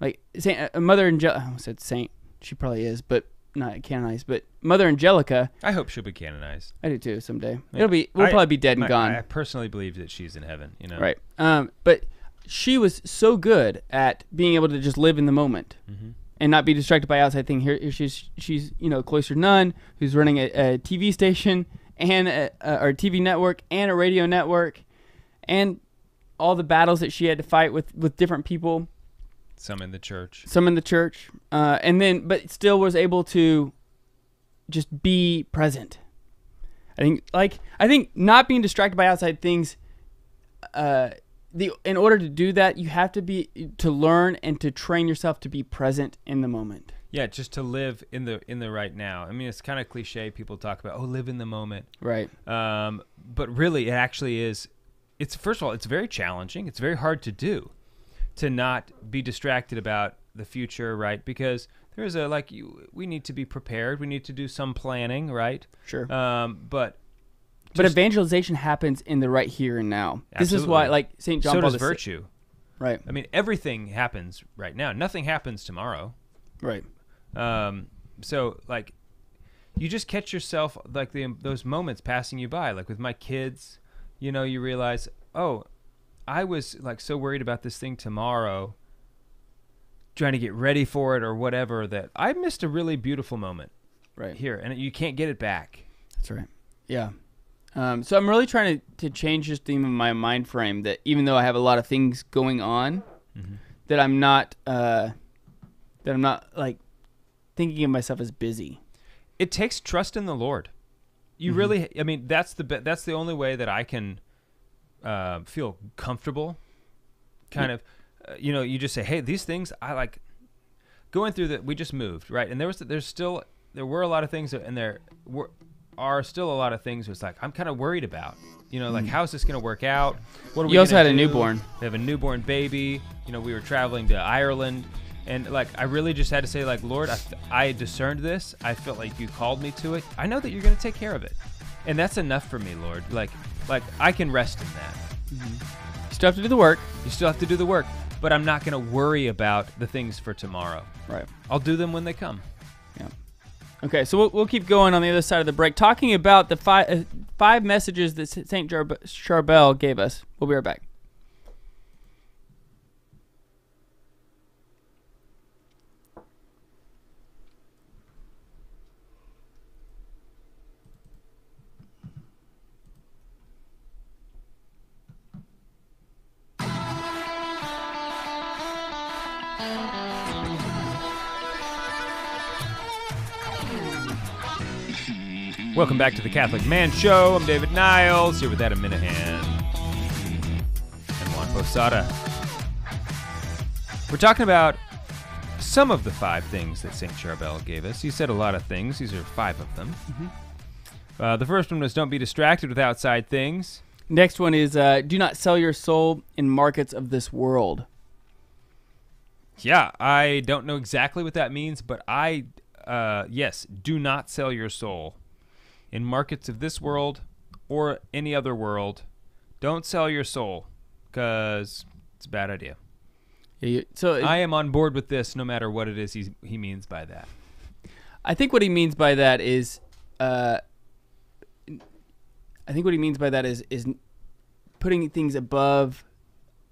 like Saint uh, Mother Angelica. I said Saint. She probably is, but not canonized. But Mother Angelica, I hope she'll be canonized. I do too someday. Yeah. It'll be. We'll I- probably be dead and My- gone. I personally believe that she's in heaven. You know. right. Um. But she was so good at being able to just live in the moment Mhm. and not be distracted by outside things. Here, here she's she's you know a cloistered nun who's running a, a TV station and a, a, or TV network and a radio network, and all the battles that she had to fight with with different people. Some in the church. some in the church, uh, and then but still was able to just be present. I think like I think not being distracted by outside things. Uh, the in order to do that, you have to be to learn and to train yourself to be present in the moment. Yeah, just to live in the in the right now. I mean, it's kind of cliche. People talk about, oh, live in the moment. Right. Um, but really, it actually is. It's first of all, it's very challenging. It's very hard to do, to not be distracted about the future, right? Because there's a like you, we need to be prepared. We need to do some planning, right? Sure. Um, but but evangelization happens in the right here and now. This is why, like Saint John so Paul does virtue. Right. I mean, everything happens right now. Nothing happens tomorrow. Right. Um, so like, you just catch yourself like the those moments passing you by. Like with my kids, you know, you realize, oh, I was like so worried about this thing tomorrow, trying to get ready for it or whatever that I missed a really beautiful moment Right. here, and you can't get it back. That's right. Yeah. Um, so I'm really trying to, to change this theme of my mind frame that even though I have a lot of things going on, Mm-hmm. that I'm not uh, that I'm not like thinking of myself as busy. it takes trust in the Lord. You really, I mean, that's the that's the only way that I can uh, feel comfortable. Kind of, uh, you know, you just say, "Hey, these things I like." Going through that, we just moved right, and there was there's still there were a lot of things, that, and there were are still a lot of things. It's like I'm kind of worried about. You know, like how's this going to work out? What are we also had a newborn. We have a newborn baby. You know, we were traveling to Ireland, and like I really just had to say, like, Lord, I, I discerned this. I felt like you called me to it. I know that you're going to take care of it, and that's enough for me, Lord. Like, like I can rest in that. You still have to do the work. You still have to do the work, but I'm not going to worry about the things for tomorrow. Right. I'll do them when they come. Yeah. Okay, so we'll, we'll keep going on the other side of the break, talking about the five uh, five messages that Saint Charbel gave us. We'll be right back. Welcome back to the Catholic Man Show. I'm David Niles here with Adam Minihan and Juan Posada. We're talking about some of the five things that St. Charbel gave us. He said a lot of things. These are five of them. Uh, the first one was don't be distracted with outside things. Next one is uh, do not sell your soul in markets of this world. Yeah, I don't know exactly what that means, but I, uh, yes, do not sell your soul in markets of this world or any other world. Don't sell your soul because it's a bad idea. Yeah, so it- I am on board with this no matter what it is he, he means by that. I think what he means by that is, uh, I think what he means by that is is putting things above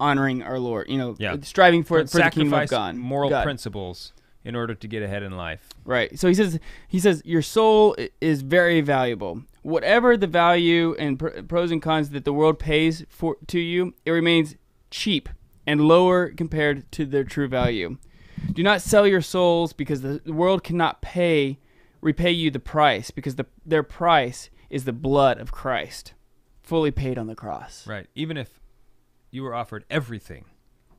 honoring our Lord. You know, Yeah. striving for Don't for the kingdom of sacrifice God. moral God. principles in order to get ahead in life. Right. So he says he says your soul is very valuable. Whatever the value and pr- pros and cons that the world pays for to you, it remains cheap and lower compared to their true value. Do not sell your souls because the the world cannot pay repay you the price because the their price is the blood of Christ, fully paid on the cross. Right. Even if you were offered everything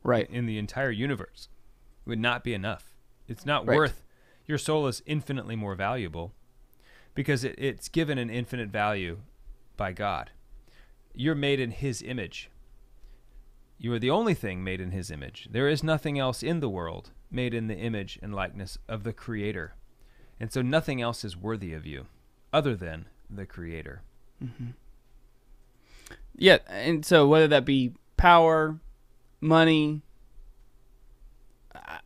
Right. in the entire universe, it would not be enough. It's not Right. worth. Your soul is infinitely more valuable because it, it's given an infinite value by God. You're made in His image. You are the only thing made in His image. There is nothing else in the world made in the image and likeness of the Creator. And so nothing else is worthy of you other than the Creator. Mm-hmm. Yeah, and so whether that be power, money,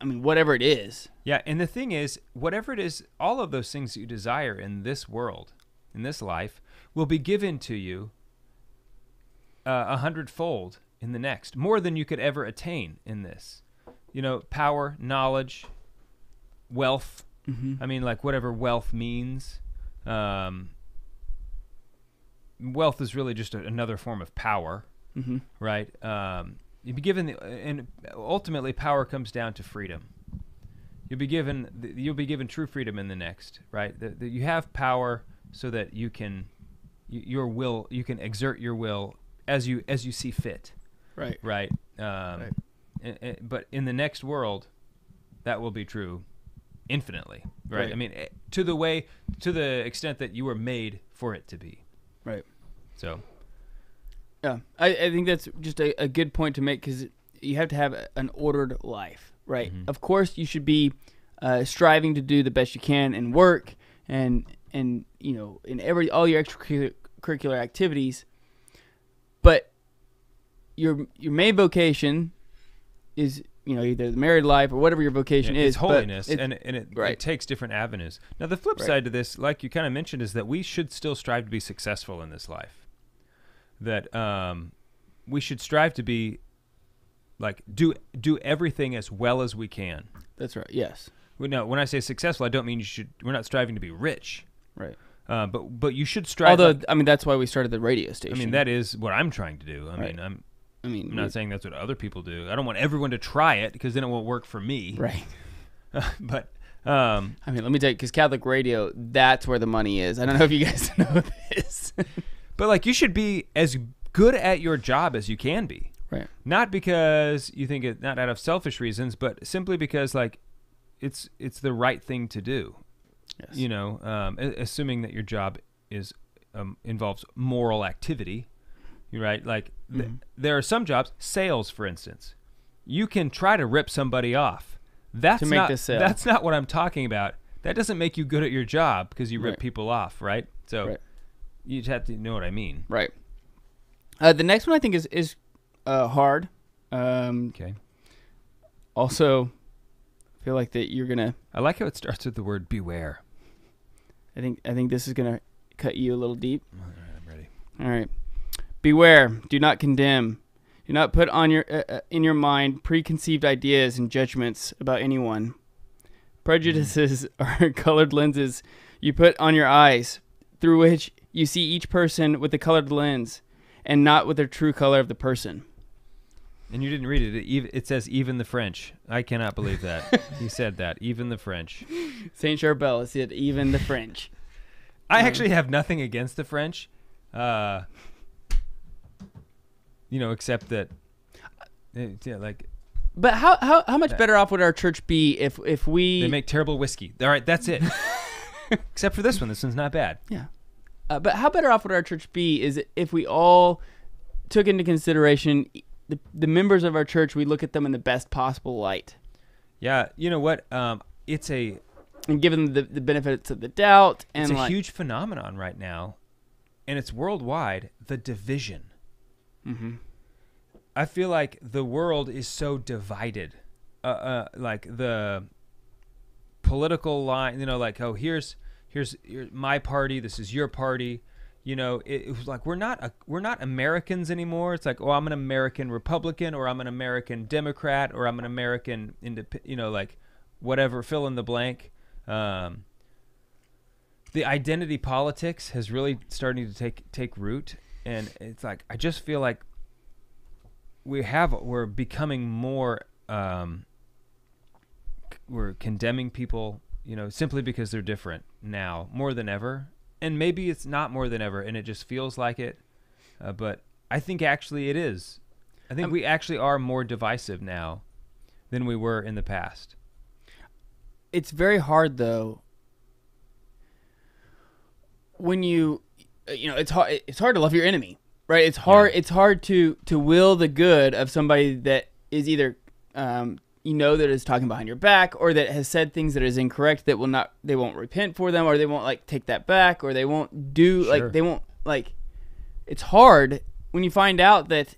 I mean whatever it is, Yeah, and the thing is, whatever it is, all of those things that you desire in this world, in this life, will be given to you uh, a hundredfold in the next, more than you could ever attain in this. You know, power, knowledge, wealth. I mean, like whatever wealth means. Um, wealth is really just a, another form of power, Mhm. right? Um, you'll be given, the, and ultimately, power comes down to freedom. You'll be given, you'll be given true freedom in the next, right? That that you have power so that you can, your will, you can exert your will as you as you see fit, right? right? Um, Right. a- a- but in the next world, that will be true infinitely, right? Right. I mean, eh, to the way, to the extent that you were made for it to be. Right. So, Yeah, I, I think that's just a, a good point to make because you have to have a- an ordered life, right? Mhm. Of course, you should be uh, striving to do the best you can in work and and you know in every all your extracurricular activities, but your your main vocation is you know either the married life or whatever your vocation Yeah, is it's holiness, but it- and it- and it, right. it takes different avenues. Now, the flip Right. side to this, like you kind of mentioned, is that we should still strive to be successful in this life. That um, we should strive to be like do do everything as well as we can. that's right. Yes. Well, No, when I say successful, I don't mean you should. We're not striving to be rich, Right. uh, but but you should strive. Although like- I mean that's why we started the radio station. I mean, that is what I'm trying to do. I Right. mean, I'm, I mean I'm not saying that's what other people do. I don't want everyone to try it because then it won't work for me. right. but um, I mean, let me tell you, because Catholic radio, that's where the money is. I don't know if you guys know this. But like you should be as good at your job as you can be. right. Not because you think it, not out of selfish reasons, but simply because like it's it's the right thing to do. Yes. You know, um, assuming that your job is um, involves moral activity. You're right. Like th- Mhm. there are some jobs, sales, for instance. You can try to rip somebody off. That's To make not the sale. that's not what I'm talking about. That doesn't make you good at your job because you rip Right. people off, right? So Right. You just have to know what I mean. Right. Uh, the next one I think is is uh, hard. Um, Okay. also, I feel like that you're gonna. I like how it starts with the word beware. I think I think this is gonna cut you a little deep. All right, I'm ready. All right. Beware. Do not condemn. Do not put on your uh, uh, in your mind preconceived ideas and judgments about anyone. Prejudices are colored lenses you put on your eyes, through which you see each person with the colored lens, and not with their true color of the person. And you didn't read it. It, ev- it says even the French. I cannot believe that. he said that. Even the French. Saint Charbel said, even the French. I Yeah. actually have nothing against the French. Uh, you know, except that, uh, yeah, like But how, how, how much better off would our church be if if we they make terrible whiskey. All right, that's it. except for this one. This one's not bad. Yeah. Uh, but how better off would our church be is if we all took into consideration the, the members of our church, we look at them in the best possible light Yeah, you know what? Um, it's a and give them the, the benefits of the doubt. And it's a like, huge phenomenon right now, and it's worldwide. The division. Mhm. I feel like the world is so divided. Uh, uh, like the political line, you know, like oh here's here's, my party, this is your party. you know, it, it was like we're not a, we're not Americans anymore. It's like, oh, I'm an American Republican, or I'm an American Democrat, or I'm an American, indep- you know, like whatever, fill in the blank. Um, the identity politics has really starting to take take root, and it's like I just feel like we have we're becoming more um, we're condemning people, you know, simply because they're different now more than ever, and maybe it's not more than ever, and it just feels like it, uh, but I think actually it is. I think Um, we actually are more divisive now than we were in the past. it's very hard though when you uh, you know it's hard it's hard to love your enemy right it's hard Yeah. it's hard to to will the good of somebody that is either um you know that is talking behind your back or that has said things that is incorrect that will not they won't repent for them or they won't like take that back or they won't do Sure. like they won't like it's hard when you find out that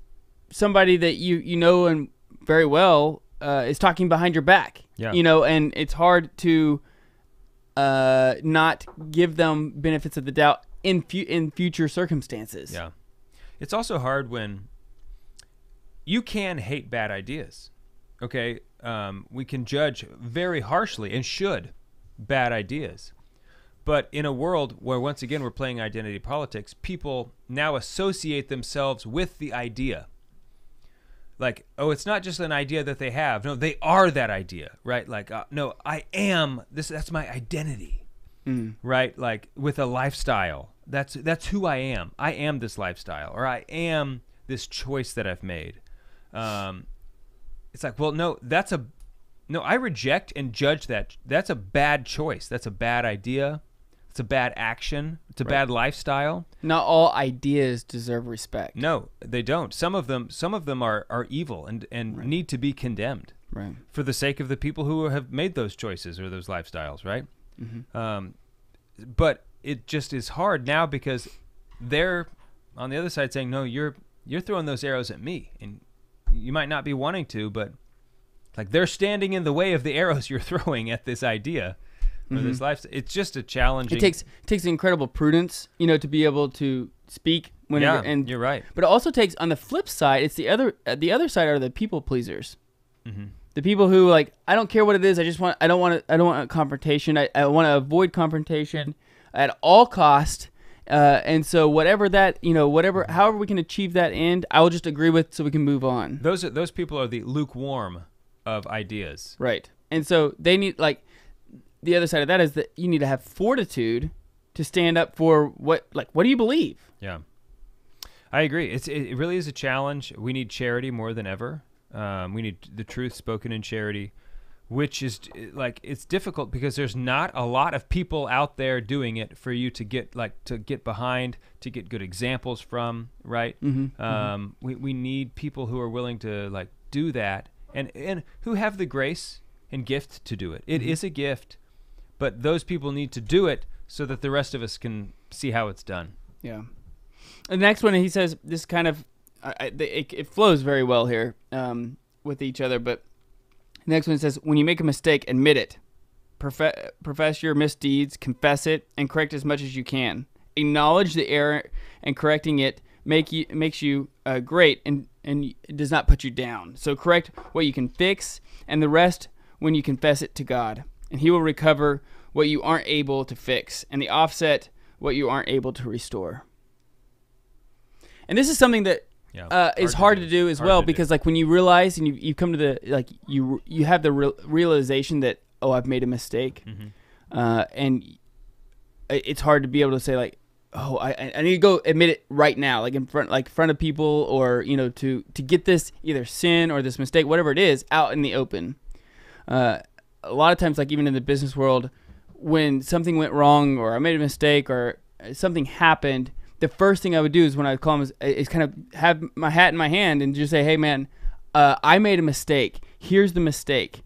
somebody that you you know and very well uh, is talking behind your back Yeah. you know and it's hard to uh not give them benefits of the doubt in fu- in future circumstances Yeah. It's also hard when you can hate bad ideas. Okay? Um, we can judge very harshly and should bad ideas. But in a world where, once again, we're playing identity politics, people now associate themselves with the idea. Like, oh, it's not just an idea that they have. No, they are that idea, right? Like, uh, no, I am this. That's my identity right like with a lifestyle that's that's who i am i am this lifestyle or i am this choice that i've made um it's like well no that's a no i reject and judge that. That's a bad choice. That's a bad idea. It's a bad action. It's a bad lifestyle. Not all ideas deserve respect. No they don't. Some of them some of them are are evil and and need to be condemned right. for the sake of the people who have made those choices or those lifestyles, right? Mm-hmm. Um, but it just is hard now because they're on the other side saying, "No, you're you're throwing those arrows at me, and you might not be wanting to, but like they're standing in the way of the arrows you're throwing at this idea or this life. It's just a challenging. Mm-hmm. it takes it takes incredible prudence you know to be able to speak when yeah, and you're right. But it also takes on the flip side, it's the other uh, the other side are the people pleasers. Mm-hmm. The people who like I don't care what it is. I just want I don't want to I don't want a confrontation. I, I want to avoid confrontation at all cost. Uh, and so whatever that you know whatever however we can achieve that end, I will just agree with so we can move on. Those are, those people are the lukewarm of ideas. Right. And so they need like the other side of that is that you need to have fortitude to stand up for what like what do you believe? Yeah, I agree. It's it, really is a challenge. We need charity more than ever. Um, we need the truth spoken in charity, which is like it's difficult because there's not a lot of people out there doing it for you to get like to get behind, to get good examples from. Right. Mm-hmm. Um, we we need people who are willing to like do that and and who have the grace and gift to do it. It is a gift, but those people need to do it so that the rest of us can see how it's done. Yeah. The next one, he says this kind of I, I, it, it flows very well here um, with each other. But the next one says, when you make a mistake, admit it. Profe- profess your misdeeds, confess it, and correct as much as you can. Acknowledge the error and correcting it make you makes you uh, great and and does not put you down. So correct what you can fix, and the rest when you confess it to God, and He will recover what you aren't able to fix, and the offset what you aren't able to restore. And this is something that Yeah, uh, is hard to do as well to do. because like when you realize and you you come to the like you you have the real realization that oh I've made a mistake, Mhm. uh, and it's hard to be able to say like oh I I I need to go admit it right now like in front like front of people or you know to to get this either sin or this mistake whatever it is out in the open. Uh, a lot of times like even in the business world when something went wrong or I made a mistake or something happened, the first thing I would do is when I call him is, is kind of have my hat in my hand and just say, "Hey, man, uh, I made a mistake. Here's the mistake,"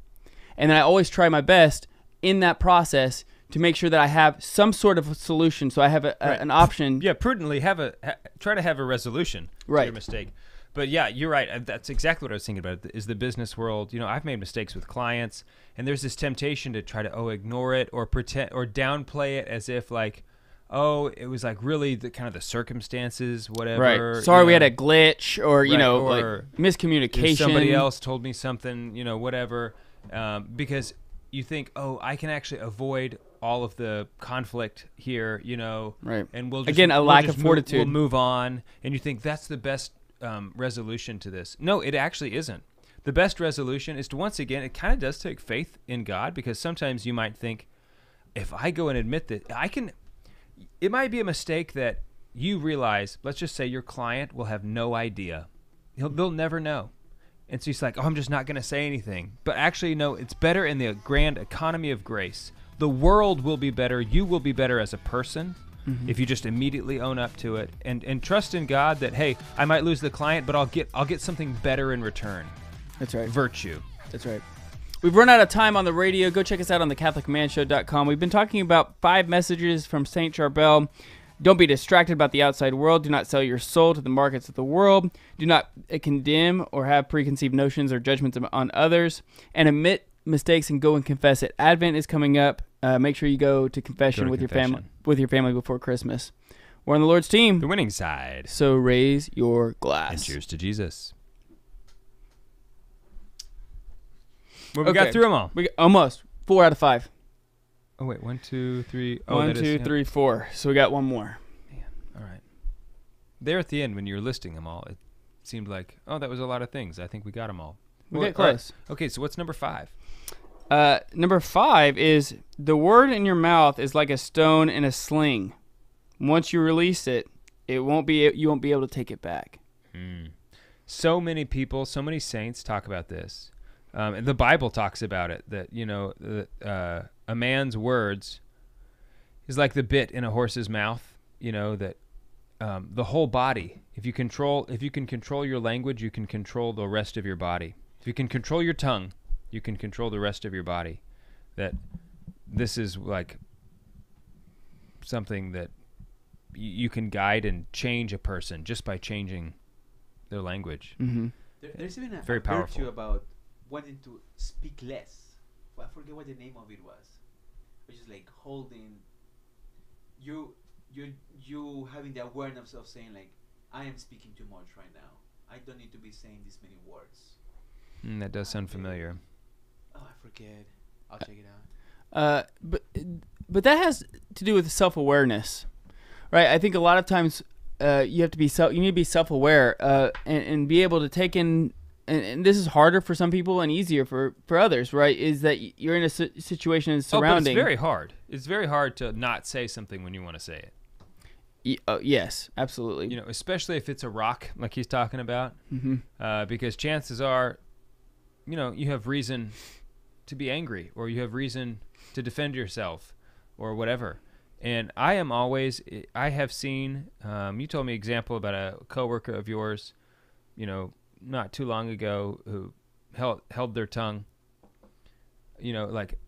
and then I always try my best in that process to make sure that I have some sort of a solution, so I have a, a- Right. an option. yeah prudently have a ha, try to have a resolution to your mistake but yeah you're right Uh, that's exactly what i was thinking about is the business world you know i've made mistakes with clients and there's this temptation to try to oh ignore it or pretend or downplay it as if like oh, it was like really the kind of the circumstances, whatever. Right. Sorry, we had a glitch, or you Right, know, or like miscommunication. somebody else told me something, you know, whatever. Um, because you think, oh, I can actually avoid all of the conflict here, you know, Right. and we'll just, Again, a we'll lack of move- fortitude. we'll move on, and you think that's the best um, resolution to this. No, it actually isn't. The best resolution is to once again, it kind of does take faith in God because sometimes you might think, if I go and admit that I can, it might be a mistake that you realize. Let's just say your client will have no idea; He'll, they'll never know. And so he's like, "Oh, I'm just not going to say anything." But actually, no, it's better in the grand economy of grace. The world will be better. You will be better as a person mm-hmm. if you just immediately own up to it and and trust in God that hey, I might lose the client, but I'll get I'll get something better in return. That's right. Virtue. That's right. We've run out of time on the radio. Go check us out on the CatholicManShow.com. We've been talking about five messages from Saint Charbel. Don't be distracted about the outside world. Do not sell your soul to the markets of the world. Do not condemn or have preconceived notions or judgments on others. And admit mistakes and go and confess it. Advent is coming up. Uh, make sure you go to confession Go to with your family confession. with your family before Christmas. We're on the Lord's team, The winning side. so raise your glass. And cheers to Jesus. Well, we Okay. got through them all. We almost four out of five. Oh wait, one, two, three. Oh, One, that is- two, yeah. three, four. So we got one more. All right. There at the end, when you were listing them all, it seemed like, oh, that was a lot of things. I think we got them all. We Well, get all right. close. Okay, so what's number five? Uh, number five is the word in your mouth is like a stone in a sling. Once you release it, it won't be you won't be able to take it back. So many people, so many saints talk about this. Um, and the Bible talks about it that you know that uh, a man's words is like the bit in a horse's mouth. You know that um, the whole body. If you control, if you can control your language, you can control the rest of your body. If you can control your tongue, you can control the rest of your body. That this is like something that y- you can guide and change a person just by changing their language. Mm-hmm. There, there's even a, Very a powerful. virtue about wanting to speak less. Well, I forget what the name of it was. Which is like holding you you you having the awareness of saying like I am speaking too much right now. I don't need to be saying this many words. Mm, that does sound familiar. Oh, I forget. I'll check it out. Uh, but but that has to do with self awareness, right? I think a lot of times uh, you have to be self you need to be self aware uh, and, and be able to take in. And, and this is harder for some people and easier for, for others, right? Is that you're in a si- situation Oh, but surrounding. it's very hard. It's very hard to not say something when you want to say it. Y- oh, yes, absolutely. You know, especially if it's a rock like he's talking about, hmm uh, because chances are, you know, you have reason to be angry or you have reason to defend yourself or whatever. And I am always, I have seen. Um, you told me example about a coworker of yours, you know, not too long ago who held held their tongue. You know, like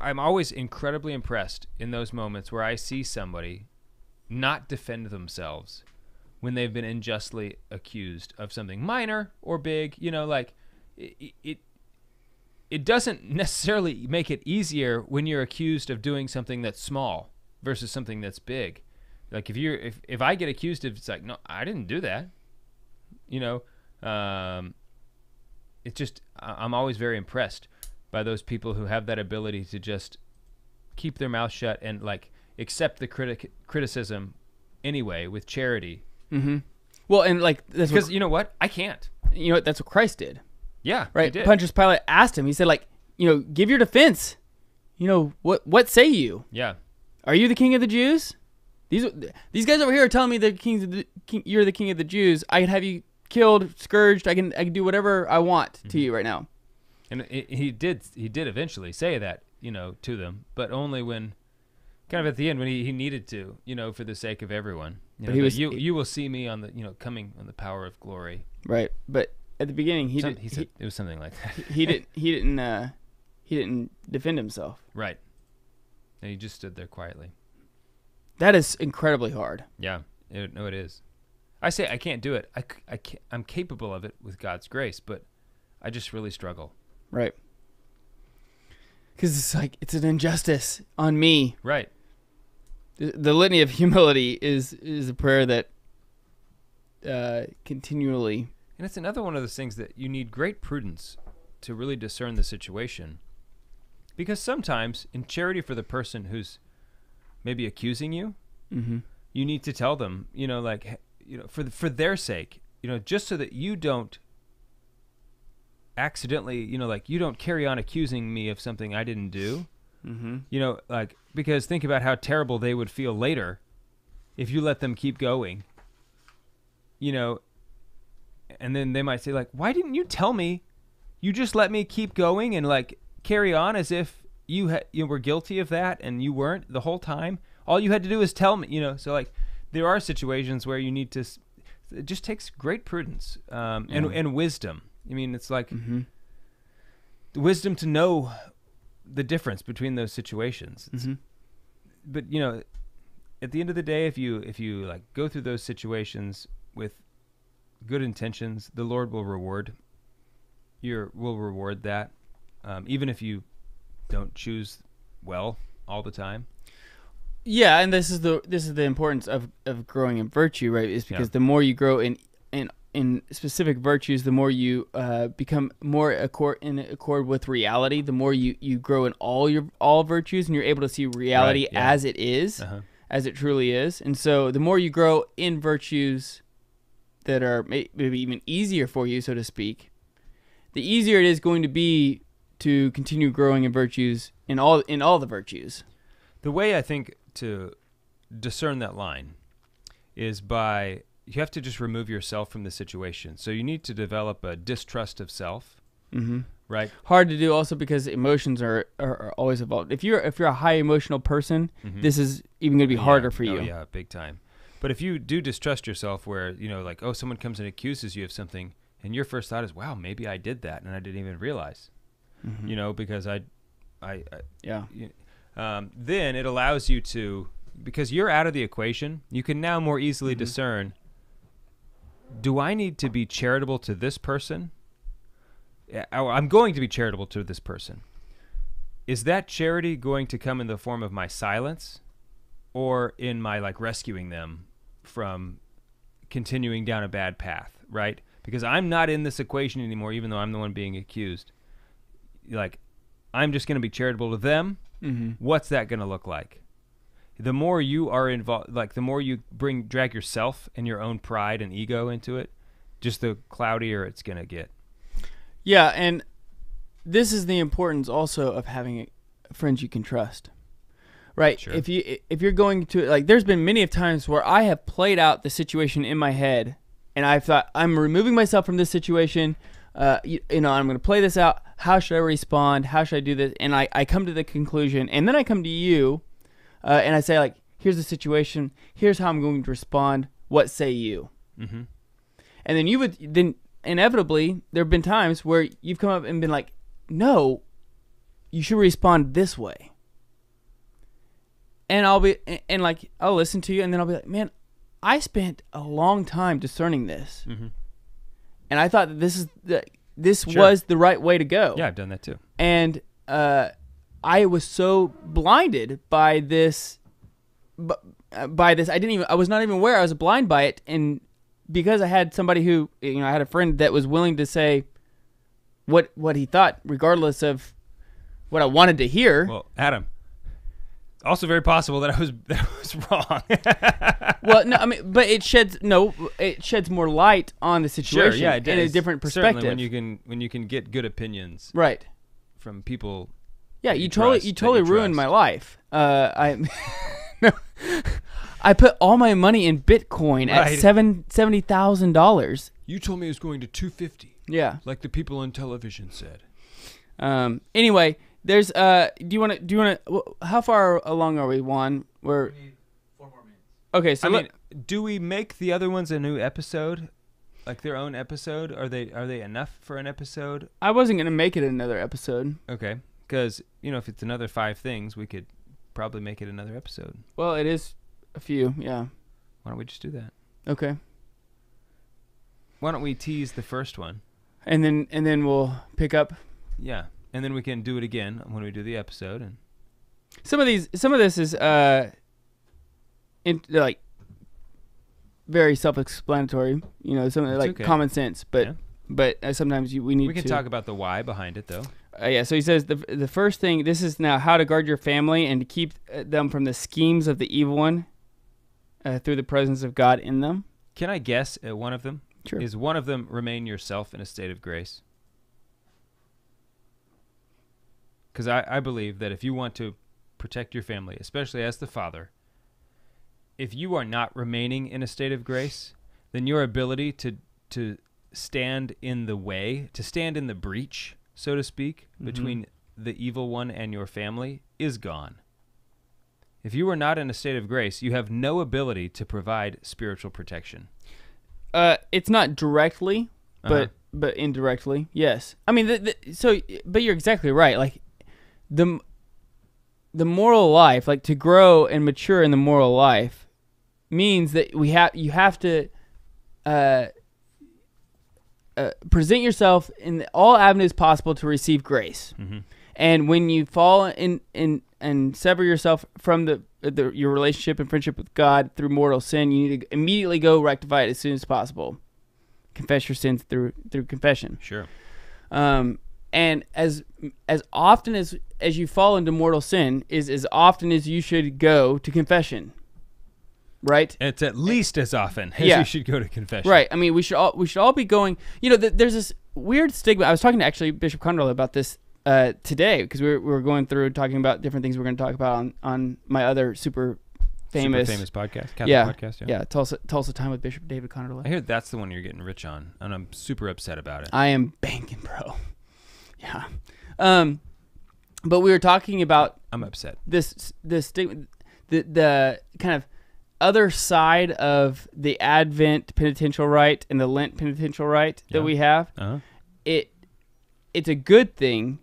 I'm always incredibly impressed in those moments where I see somebody not defend themselves when they've been unjustly accused of something minor or big. You know, like it, it it doesn't necessarily make it easier when you're accused of doing something that's small versus something that's big. Like if you're if if I get accused of it's like no, I didn't do that. You know, um, it's just I'm always very impressed by those people who have that ability to just keep their mouth shut and like accept the critic criticism anyway with charity. Mm-hmm. Well, and like that's Because you know what, I can't. you know what that's what Christ did, Yeah, he right? did. Pontius Pilate asked him. He said, like, you know, give your defense. You know what? What say you? Yeah, Are you the king of the Jews? These these guys over here are telling me the kings of the king, you're the king of the Jews. I can have you killed, scourged. I can I can do whatever I want Mm-hmm. to you right now. and he did. He did eventually say that, you know, to them, but only when, kind of at the end when he, he needed to, you know, for the sake of everyone. You But know, he was- you you will see me on the you know coming on the power of glory. Right. But at the beginning, he Some- did. he said it was something like that. he, he didn't. He didn't. Uh, he didn't defend himself. right. And he just stood there quietly. That is incredibly hard. Yeah. It, no, it is. I say I can't do it. I, I can't, I'm capable of it with God's grace, but I just really struggle. Right. Because it's like it's an injustice on me. Right. the, the litany of humility is is a prayer that uh, continually. And it's another one of those things that you need great prudence to really discern the situation. Because sometimes, in charity for the person who's maybe accusing you, Mm-hmm. you need to tell them, you know, like, you know, for th- for their sake, you know, just so that you don't accidentally, you know, like you don't carry on accusing me of something I didn't do. Mm-hmm. You know, like because think about how terrible they would feel later if you let them keep going. You know, and then they might say like, "Why didn't you tell me? You just let me keep going and like carry on as if you ha- you were guilty of that and you weren't the whole time. All you had to do is tell me, you know." So like there are situations where you need to it just takes great prudence um, and Yeah. and wisdom. I mean, it's like Mm-hmm. the wisdom to know the difference between those situations. Mm-hmm. But you know, at the end of the day, if you if you like go through those situations with good intentions, the Lord will reward your will reward that, um, even if you don't choose well all the time. Yeah, and this is the this is the importance of, of growing in virtue, right? Is because Yeah. the more you grow in in in specific virtues, the more you uh, become more accord in accord with reality. The more you, you grow in all your all virtues, and you're able to see reality Right, yeah. as it is, Uh-huh. as it truly is. And so, the more you grow in virtues that are maybe even easier for you, so to speak, the easier it is going to be to continue growing in virtues in all in all the virtues. The way I think to discern that line is by you have to just remove yourself from the situation. So you need to develop a distrust of self, Mm-hmm. right? hard to do also because emotions are, are, are always involved. If you're if you're a high emotional person, Mhm. this is even going to be harder Yeah. for you. Oh, yeah, big time. But if you do distrust yourself, where you know, like, oh, someone comes and accuses you of something, and your first thought is, "Wow, maybe I did that, and I didn't even realize," Mhm. you know, because I, I, I Yeah. Um, then it allows you to, because you're out of the equation, you can now more easily Mhm. discern. Do I need to be charitable to this person? I'm going to be charitable to this person. Is that charity going to come in the form of my silence, or in my like rescuing them from continuing down a bad path? Right? Because I'm not in this equation anymore, even though I'm the one being accused. Like, I'm just going to be charitable to them Mm-hmm. what's that going to look like the more you are involved like the more you bring drag yourself and your own pride and ego into it just the cloudier it's going to get Yeah, and this is the importance also of having friends you can trust. Right? Sure. If you if you're going to like there's been many of times where I have played out the situation in my head and I've thought I'm removing myself from this situation. Uh, you, you know, I'm going to play this out. How should I respond? How should I do this? And I, I come to the conclusion, and then I come to you, uh, and I say like, here's the situation. Here's how I'm going to respond. What say you? mm-hmm. And then you would then inevitably there have been times where you've come up and been like, "No, you should respond this way." And I'll be and, and like I'll listen to you and then I'll be like, "Man, I spent a long time discerning this." Mm-hmm. And I thought that this is the this Sure. was the right way to go. yeah i've done that too And uh I was so blinded by this uh, by this I didn't even I was not even aware I was blind by it and because I had somebody who you know I had a friend that was willing to say what what he thought regardless of what I wanted to hear. well adam also very possible that i was that i was wrong well, no, I mean, but it sheds no, it sheds more light on the situation sure yeah it in a different Certainly perspective. when you can when you can get good opinions right? from people Yeah, you, you totally trust, you totally you ruined my life. Uh, I no, I put all my money in Bitcoin at Right. seven seventy thousand dollars. you told me it was going to 250 Yeah. like the people on television said Um. Anyway, there's uh. Do you want to? Do you want to? How far along are we, One. We're We four more minutes. okay. So I let- mean, do we make the other ones a new episode, like their own episode? Are they are they enough for an episode? I wasn't gonna make it another episode. Okay, because you know if it's another five things, we could probably make it another episode. Well, it is a few. Yeah. Why don't we just do that? Okay. Why don't we tease the first one? And then and then we'll pick up Yeah, and then we can do it again when we do the episode. And some of these. Some of this is uh. in, like very self-explanatory. You know, some like okay. common sense. But Yeah. but uh, sometimes you, we need to We can to talk about the why behind it, though. Uh, yeah, so he says the the first thing. This is now how to guard your family and to keep uh, them from the schemes of the evil one uh, through the presence of God in them. Can I guess at one of them? Sure. Is one of them remain yourself in a state of grace? Because I, I believe that if you want to protect your family, especially as the father, if you are not remaining in a state of grace, then your ability to to stand in the way, to stand in the breach, so to speak, Mhm. between the evil one and your family is gone. If you are not in a state of grace, you have no ability to provide spiritual protection. Uh, it's not directly, but Uh-huh. but indirectly, yes. I mean, the, the, so but you're exactly right. Like the the moral life, like to grow and mature in the moral life, means that we have you have to uh, uh, present yourself in all avenues possible to receive grace. Mm-hmm. And when you fall in in and sever yourself from the, the your relationship and friendship with God through mortal sin, you need to immediately go rectify it as soon as possible. Confess your sins through through confession. Sure. Um, and as as often as as you fall into mortal sin is as often as you should go to confession. Right? It's at least as often as Yeah. you should go to confession. Right. I mean, we should all we should all be going. You know, th- there's this weird stigma. I was talking to actually Bishop Conroy about this uh, today because we were, we were going through talking about different things we're going to talk about on on my other super famous, Super famous podcast. Catholic yeah, podcast. Yeah. yeah, Tulsa Tulsa time with Bishop David I hear that's the one you're getting rich on, and I'm super upset about it. I am banking, bro. Yeah. Um, but we were talking about I'm upset. this this stigma, the the kind of other side of the Advent penitential rite and the Lent penitential rite that Yeah. we have. Uh-huh. It it's a good thing,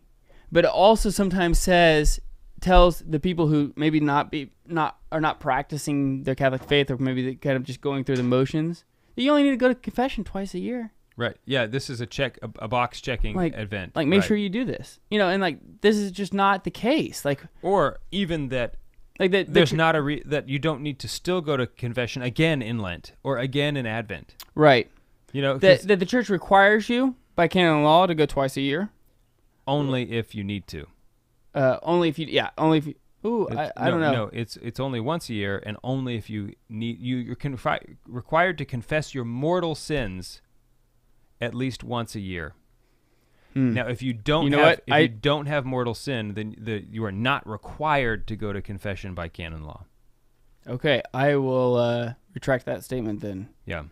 but it also sometimes says tells the people who maybe not be not are not practicing their Catholic faith or maybe kind of just going through the motions. that You only need to go to confession twice a year. Right. Yeah. This is a check, a, a box checking Like- event. Like, make Right. sure you do this. You know, and like this is just not the case. Like, Or even that like that. there's not a re- that you don't need to still go to confession again in Lent or again in Advent. right. You know, that, that the church requires you by canon law to go twice a year. only if you need to. Uh, only if you, yeah, only if you. Ooh, I, I no, don't know. No, it's it's only once a year, and only if you need you you're confi- required to confess your mortal sins at least once a year. Hmm. Now, if you don't You know have what? if I- you don't have mortal sin, then the, you are not required to go to confession by canon law. Okay, I will uh, retract that statement. Then Yeah,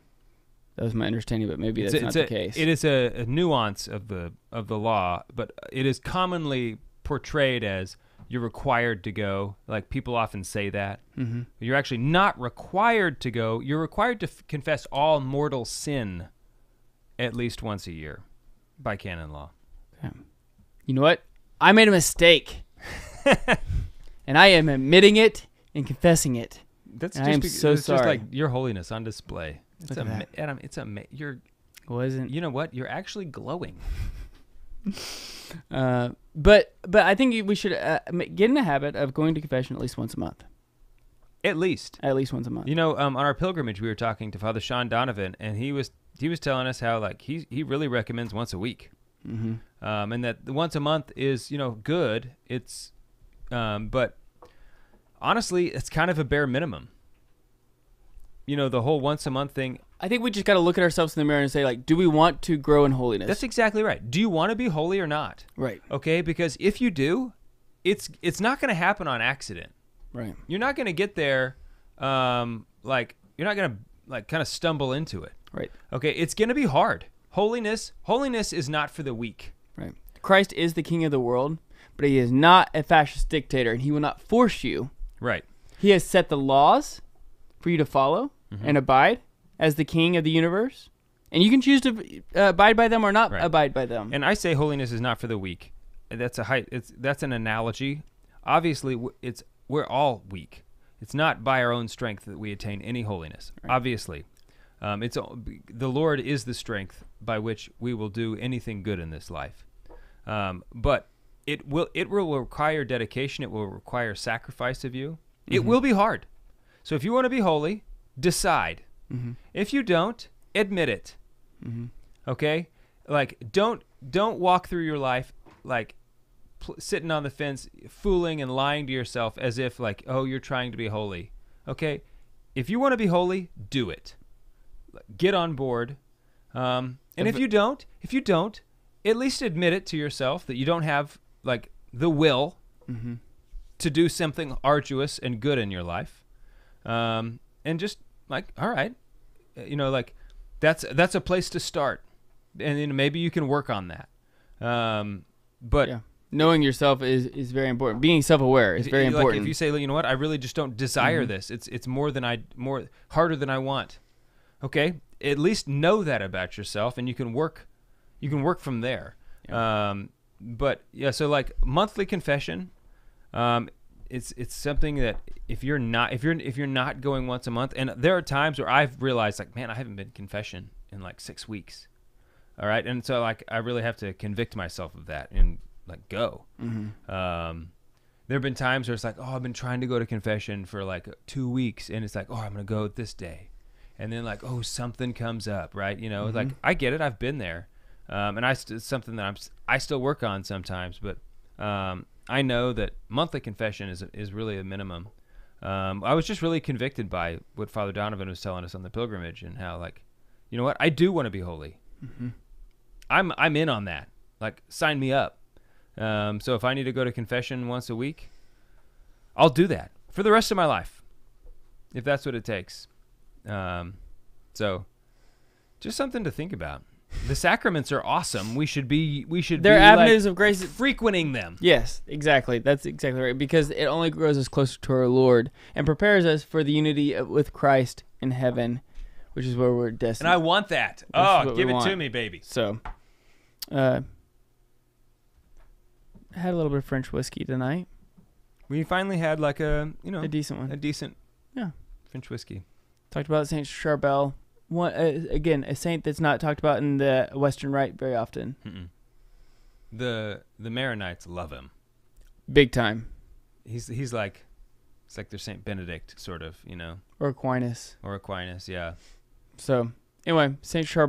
that was my understanding, but maybe it's that's a, not it's the a- case. It is a, a nuance of the of the law, but it is commonly portrayed as you're required to go. Like people often say that. hmm You're actually not required to go. You're required to f- confess all mortal sin at least once a year by canon law. You know what? I made a mistake, and I am admitting it and confessing it. That's I just am bec- so it's just sorry. like your holiness on display. It's Look a. Adam. It's a you're Wasn't you know what? You're actually glowing. uh, but but I think we should uh, get in the habit of going to confession at least once a month. At least. At least once a month. You know, um, on our pilgrimage, we were talking to Father Sean Donovan, and he was he was telling us how like he he really recommends once a week, hmm um, and that the once a month is you know good. It's, um, but honestly, it's kind of a bare minimum. You know, the whole once a month thing. I think we just got to look at ourselves in the mirror and say, like, do we want to grow in holiness? That's exactly right. Do you want to be holy or not? right. Okay, because if you do, it's it's not going to happen on accident. Right. You're not going to get there, um, like you're not going to like kind of stumble into it. Right. Okay, it's going to be hard. Holiness, holiness is not for the weak. Right. Christ is the king of the world, but he is not a fascist dictator, and he will not force you. Right. He has set the laws for you to follow Mm-hmm. and abide as the king of the universe, and you can choose to uh, abide by them or not Right. abide by them. And I say holiness is not for the weak. That's a height. It's that's an analogy. Obviously, it's we're all weak. It's not by our own strength that we attain any holiness. Obviously, um, it's the Lord is the strength by which we will do anything good in this life. Um, but it will it will require dedication. It will require sacrifice of you. It will be hard. So if you want to be holy, decide. Mm-hmm. If you don't, admit it. Mm-hmm. Okay? Like don't don't walk through your life like pl- sitting on the fence fooling and lying to yourself as if like oh you're trying to be holy. Okay? If you want to be holy, do it. Get on board. Um, and if But- you don't, if you don't, at least admit it to yourself that you don't have like the will Mm-hmm. to do something arduous and good in your life um, and just like all right uh, you know like that's that's a place to start and then maybe you can work on that um, but yeah. Knowing yourself is, is very important. Being self aware is very like, important. if you say you know what? I really just don't desire Mhm. this. It's it's more than i more harder than i want. Okay? At least know that about yourself and you can work you can work from there. Um, but yeah so like monthly confession um, it's it's something that if you're not if you're if you're not going once a month and there are times where i've realized like man i haven't been confession in like six weeks. All right? And so like i really have to convict myself of that and like go mm-hmm. um, there have been times where it's like, oh, I've been trying to go to confession for like two weeks, and it's like, oh, I'm gonna go this day, and then like, oh, something comes up, right? You know, like Mhm. I get it, I've been there, um, and I st- it's something that I'm I still work on sometimes, but um, I know that monthly confession is is really a minimum. Um, I was just really convicted by what Father Donovan was telling us on the pilgrimage, and how like, you know what, I do want to be holy. Mm-hmm. I'm I'm in on that. Like, sign me up. Um, so if I need to go to confession once a week, I'll do that for the rest of my life, if that's what it takes. Um, so, just something to think about. The sacraments are awesome. We should be we should They're be avenues like, of grace. frequenting them. Yes, exactly. That's exactly right. Because it only grows us closer to our Lord and prepares us for the unity of- with Christ in heaven, which is where we're destined. And I want that. Oh, give it to me, baby. so, uh, had a little bit of French whiskey tonight. We finally had like a you know A decent one, a decent Yeah. French whiskey. Talked about Saint Charbel. One uh, again, a saint that's not talked about in the Western Rite very often. Mm-mm. The the Maronites love him. Big time. He's he's like it's like their Saint Benedict sort of, you know, Or Aquinas. or Aquinas. Yeah. So anyway, Saint Charbel.